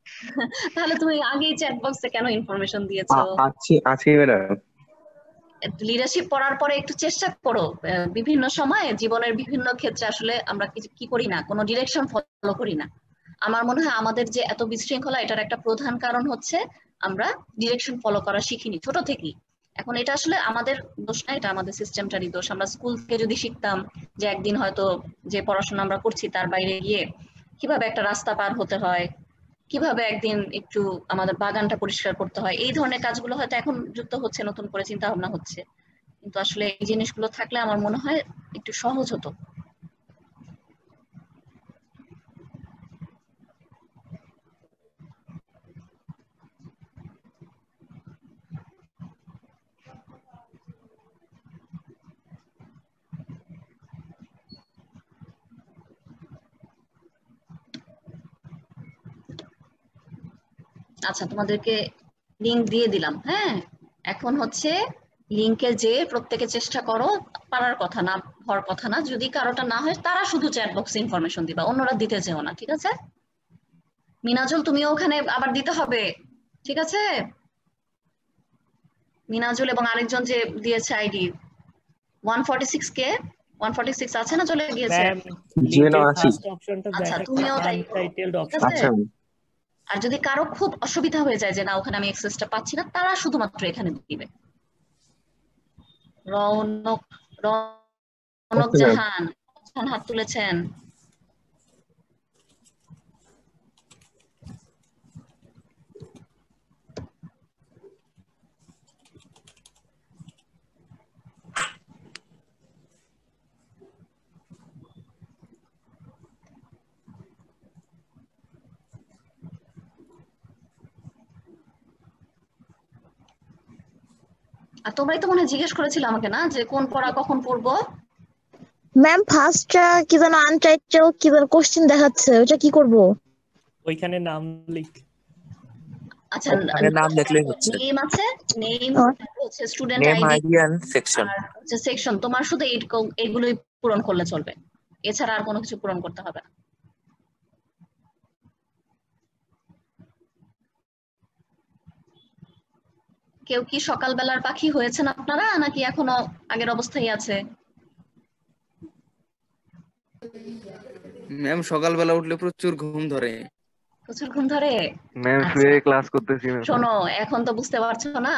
তাহলে তুমি আগেই চ্যাট বক্সে কেন ইনফরমেশন দিয়েছ? আছি আছি ম্যাডাম লিডারশিপ পড়ার পরে একটু চেষ্টা করো বিভিন্ন সময়ে জীবনের বিভিন্ন ক্ষেত্রে আসলে আমরা কি করি না, কোনো ডিরেকশন ফলো করি না। আমার মনে হয় আমাদের যে এত বিশৃঙ্খলা, এটার একটা প্রধান কারণ হচ্ছে আমরা ডিরেকশন ফলো করা শিখিনি, ছোট থেকেই। এখন এটা আসলে আমাদের দোষ না, এটা আমাদের সিস্টেমটারই দোষ। আমরা স্কুল থেকে যদি শিখতাম যে একদিন হয়তো যে পড়াশোনা আমরা করছি, তার বাইরে গিয়ে কীভাবে একটা রাস্তা পার হতে হয় কীভাবে একদিন একটু আমাদের বাগানটা পরিষ্কার করতে হয়? এই ধরনের কাজগুলো হয়তো এখন যুক্ত হচ্ছে, নতুন করে চিন্তা ভাবনা হচ্ছে। কিন্তু আসলে এই জিনিসগুলো থাকলে আমার মনে হয় একটু সহজ হতো। আচ্ছা তোমাদেরকে লিংক দিয়ে দিলাম হ্যাঁ? এখন হচ্ছে লিংকে যে প্রত্যেকে চেষ্টা করো পারার কথা না হওয়ার কথা না যদি কারোটা না হয় তারা শুধু চ্যাট বক্সে ইনফরমেশন দিবা অন্যরা দিতে যেও না ঠিক আছে? মিনাজুল তুমিও ওখানে আবার দিতে হবে ঠিক আছে? মিনাজুল এবং আরেকজন যে দিয়েছে আইডি ওয়ান ফর্টি সিক্স কে ওয়ান ফর্টি সিক্স আছে না চলে গিয়েছে? জি ম্যাডাম আছি আচ্ছা, তুমিও তাই। আনটাইটেলড ঠিক অপশন আচ্ছা। আর যদি কারও খুব অসুবিধা হয়ে যায় যে না ওখানে আমি এক্সেসটা পাচ্ছি না তারা শুধুমাত্র এখানে দিবে। রৌনক রৌনক জাহান জাহান হাত তুলেছেন। আর তোমরাই তো মনে হয় জিজ্ঞেস করেছিলে আমাকে না যে কোন পড়া কখন পড়ব? ম্যাম ফার্স্টটা কি যেন আনটাইটেল কি যেন কোশ্চেন দেখাচ্ছে ওটা কি করব? ওইখানে নাম লিখ। আচ্ছা নাম দেখলেই হচ্ছে। নেম আছে নেম হচ্ছে স্টুডেন্ট আইডি সেকশন আর হচ্ছে সেকশন তোমার শুধু এই এগুলোই পূরণ করলে চলবে। এছাড়া আর কোনো কিছু পূরণ করতে হবে না। কেউ কি সকালবেলার পাখি হয়েছেন আপনারা নাকি এখনও আগের অবস্থায় আছে? ম্যাম সকালবেলা উঠলে প্রচুর ঘুম ধরে। প্রচুর ঘুম ধরে? ম্যাম আচ্ছা। শুয়ে ক্লাস করতেছি ম্যাম। শোনো এখন তো বুঝতে পারছ না?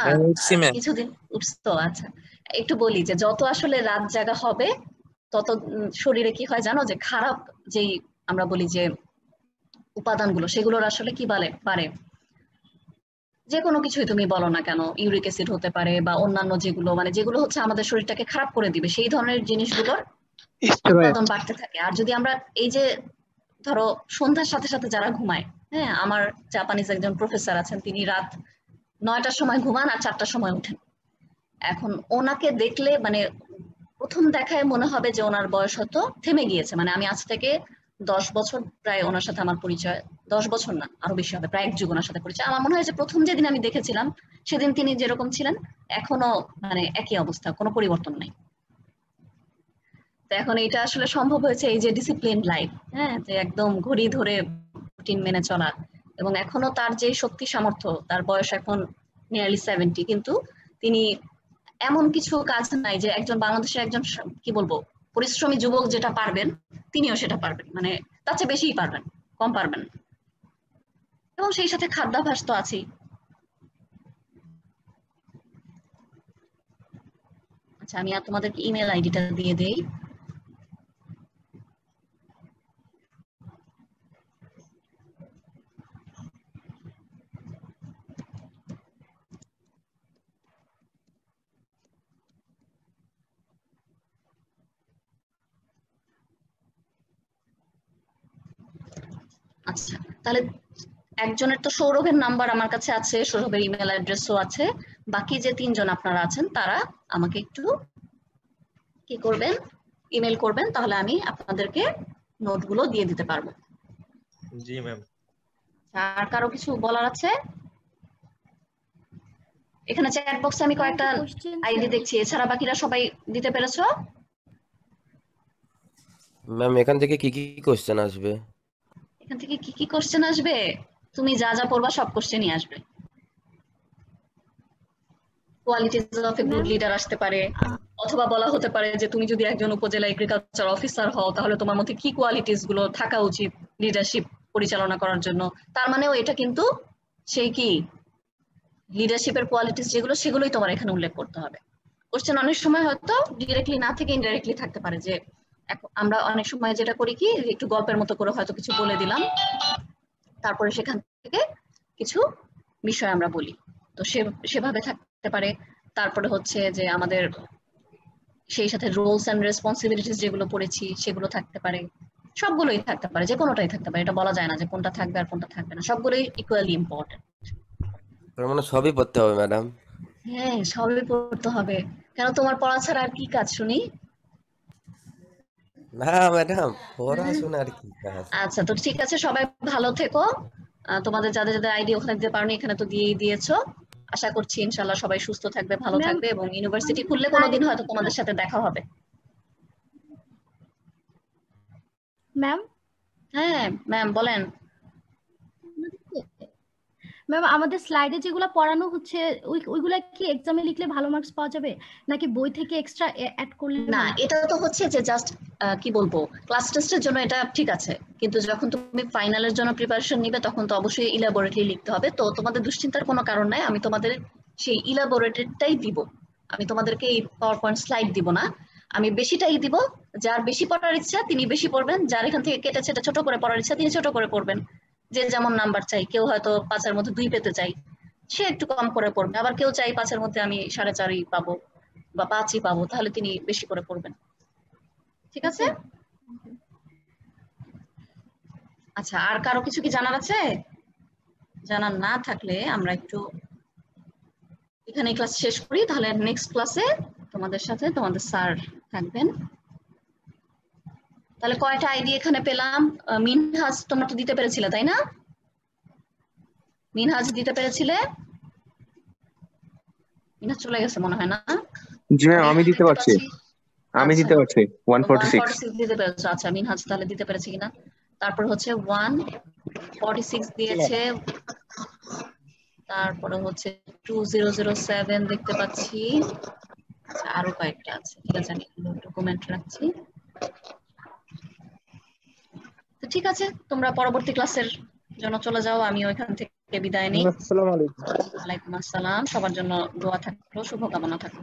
ম্যাম। কিছুদিন উঠছো আচ্ছা। একটু বলি যে যত আসলে রাত জাগা হবে তত শরীরে কি হয় জানো যে খারাপ যেই আমরা বলি যে উপাদানগুলো সেগুলোর আসলে কি বলে পারে যে কোনো কিছুই তুমি বলো না কেন ইউরিক অ্যাসিড হতে পারে বা অন্যান্য যেগুলো মানে যেগুলো হচ্ছে আমাদের শরীরটাকে খারাপ করে দিবে সেই ধরনের জিনিসগুলোর উৎপাদন বাড়তে থাকে। আর যদি আমরা এই যে ধরো সন্ধ্যার সাথে সাথে যারা ঘুমায় হ্যাঁ আমার জাপানিজ একজন প্রফেসর আছেন তিনি রাত নয়টার সময় ঘুমান আর চারটার সময় উঠেন এখন ওনাকে দেখলে মানে প্রথম দেখায় মনে হবে যে ওনার বয়স হয়তো থেমে গিয়েছে। মানে আমি আজ থেকে দশ বছর প্রায় ওনার সাথে আমার পরিচয়। দশ বছর না, আরও বেশি হবে, প্রায় এক যুগ ওনার সাথে পরিচয়। আমার মনে হয় যে প্রথম যেদিন আমি দেখেছিলাম, সেদিন তিনি যেরকম ছিলেন, এখনও মানে একই অবস্থা, কোনো পরিবর্তন নাই। এখন এটা আসলে সম্ভব হয়েছে এই যে ডিসিপ্লিন লাইফ হ্যাঁ? যে একদম ঘড়ি ধরে রুটিন মেনে চলা। এবং এখনও তার যে শক্তি সামর্থ্য, তার বয়স এখন নিয়ারলি সেভেন্টি কিন্তু তিনি এমন কিছু কাজ নাই যে একজন বাংলাদেশের একজন, কি বলব পরিশ্রমী যুবক যেটা পারবেন, তিনিও সেটা পারবেন। মানে তার চেয়ে বেশিই পারবেন, কম পারবেন। এবং সেই সাথে খাদ্যাভ্যাস তো আছেই। আচ্ছা আমি আর তোমাদেরকে ইমেল আইডিটা দিয়ে দেই। আচ্ছা তাহলে একজনের তো সৌরভের নাম্বার আমার কাছে আছে সৌরভের ইমেল অ্যাড্রেসও আছে। বাকি যে তিনজন আপনারা আছেন তারা আমাকে একটু কি করবেন ইমেল করবেন তাহলে আমি আপনাদেরকে নোটগুলো দিয়ে দিতে পারব। জি ম্যাম আর কারও কিছু বলার আছে? এখানে চ্যাট বক্সে আমি কয়েকটা আইডি দেখছি এছাড়া বাকিরা সবাই দিতে পেরেছ? ম্যাম এখান থেকে কি কি কোশ্চেন আসবে? এখান থেকে কি কি কোশ্চেন আসবে? তুমি যা যা পড়বা সব কোশ্চেনই আসবে। Qualities of a good leader আসতে পারে অথবা বলা হতে পারে যে তুমি যদি একজন উপজেলা এগ্রিকালচার অফিসার হও তাহলে তোমার মধ্যে কি কোয়ালিটিসগুলো থাকা উচিত লিডারশিপ পরিচালনা করার জন্য? তার মানেও এটা কিন্তু সেই কি লিডারশিপের কোয়ালিটিস যেগুলো সেগুলোই তোমার এখানে উল্লেখ করতে হবে। কোশ্চেন অনেক সময় হয়তো ডিরেক্টলি না থেকে ইনডাইরেক্টলি থাকতে পারে যে আমরা অনেক সময় যেটা করি কি একটু গল্পের মতো করে হয়তো কিছু বলে দিলাম। তারপরে সেখান থেকে কিছু বিষয় আমরা বলি। তো সে সেভাবে থাকতে পারে। তারপরে হচ্ছে যে আমাদের সেই সাথে রোলস অ্যান্ড রেসপন্সিবিলিটিস যেগুলো পড়েছি সেগুলো থাকতে পারে। সবগুলোই থাকতে পারে যে কোনোটাই থাকতে পারে। এটা বলা যায় না যে কোনটা থাকবে আর কোনটা থাকবে না। সবগুলোই ইকুয়ালি ইম্পর্টেন্ট তার মানে সবই পড়তে হবে ম্যাডাম হ্যাঁ সবই পড়তে হবে। কেন তোমার পড়া ছাড়া আর কি কাজ শুনি? না ম্যাডাম পড়াশোনা আর কি আচ্ছা তো ঠিক আছে সবাই ভালো থেকো। তোমাদের যাদের যাদের আইডি ওখানে দিতে পারোনি এখানে তো দিয়েই দিয়েছ। আশা করছি ইনশাল্লাহ সবাই সুস্থ থাকবে ভালো থাকবে এবং ইউনিভার্সিটি খুললে কোনোদিন হয়তো তোমাদের সাথে দেখা হবে। ম্যাম হ্যাঁ ম্যাম বলেন। ম্যাম আমাদের স্লাইডে যেগুলো পড়ানো হচ্ছে ওই ওইগুলা কি এক্সামে লিখলে ভালো মার্কস পাওয়া যাবে? নাকি বই থেকে এক্সট্রা অ্যাড করলে না এটা তো হচ্ছে যে জাস্ট কি বলব? ক্লাস টেস্টের জন্য এটা ঠিক আছে। কিন্তু যখন তুমি ফাইনালের জন্য প্রিপারেশন নিবে, তখন তো অবশ্যই ইলাবোরেটলি লিখতে হবে। তো তোমাদের দুশ্চিন্তার কোনো কারণ নাই। আমি তোমাদের সেই ইলাবোরেটেডটাই দিব। আমি তোমাদেরকে এই পাওয়ার পয়েন্ট স্লাইড দিব না। আমি বেশিটাই দিব। যার বেশি পড়ার ইচ্ছা, তিনি বেশি পড়বেন। যার এখান থেকে কেটে সেটা ছোট করে পড়ার ইচ্ছা, তিনি ছোট করে পড়বেন। যে যেমন নাম্বার চাই, কেউ হয়তো পাঁচের মধ্যে দুই পেতে চাই। সে একটু কম করে পড়বে। আবার কেউ চাই পাঁচের মধ্যে আমি সাড়ে চারই পাবো বা পাঁচই পাবো, তাহলে তিনি বেশি করে পড়বেন। ঠিক আছে? আচ্ছা আর কারও কিছু কি জানার আছে? জানার না থাকলে আমরা একটু এখানে ক্লাস শেষ করি তাহলে নেক্সট ক্লাসে তোমাদের সাথে তোমাদের স্যার থাকবেন। তাহলে কয়টা আইডি এখানে পেলাম? মিনহাজ তোমরা তো দিতে পেরেছিলে তাই না? মিনহাজ দিতে পেরেছিলে? মিনহাজ চলে গেছে মনে হয় না? জি আমি দিতে পারছি। আমি আচ্ছা। দিতে পারছি ফোর্টি সিক্স 146 দিতে পেরেছ। আচ্ছা মিনহাজ তাহলে দিতে পেরেছে কিনা? তারপর হচ্ছে ওয়ান ফর্টি সিক্স দিয়েছে। তারপরে হচ্ছে টু জিরো জিরো সেভেন দেখতে পাচ্ছি। আচ্ছা আরও কয়েকটা আছে। ঠিক আছে আমি ডকুমেন্ট রাখছি। তো ঠিক আছে তোমরা পরবর্তী ক্লাসের জন্য চলে যাও। আমি ওইখান থেকে বিদায় নিই। আসসালামু আলাইকুম। ওয়ালাইকুম আসসালাম। সবার জন্য দোয়া থাকল শুভকামনা থাকল।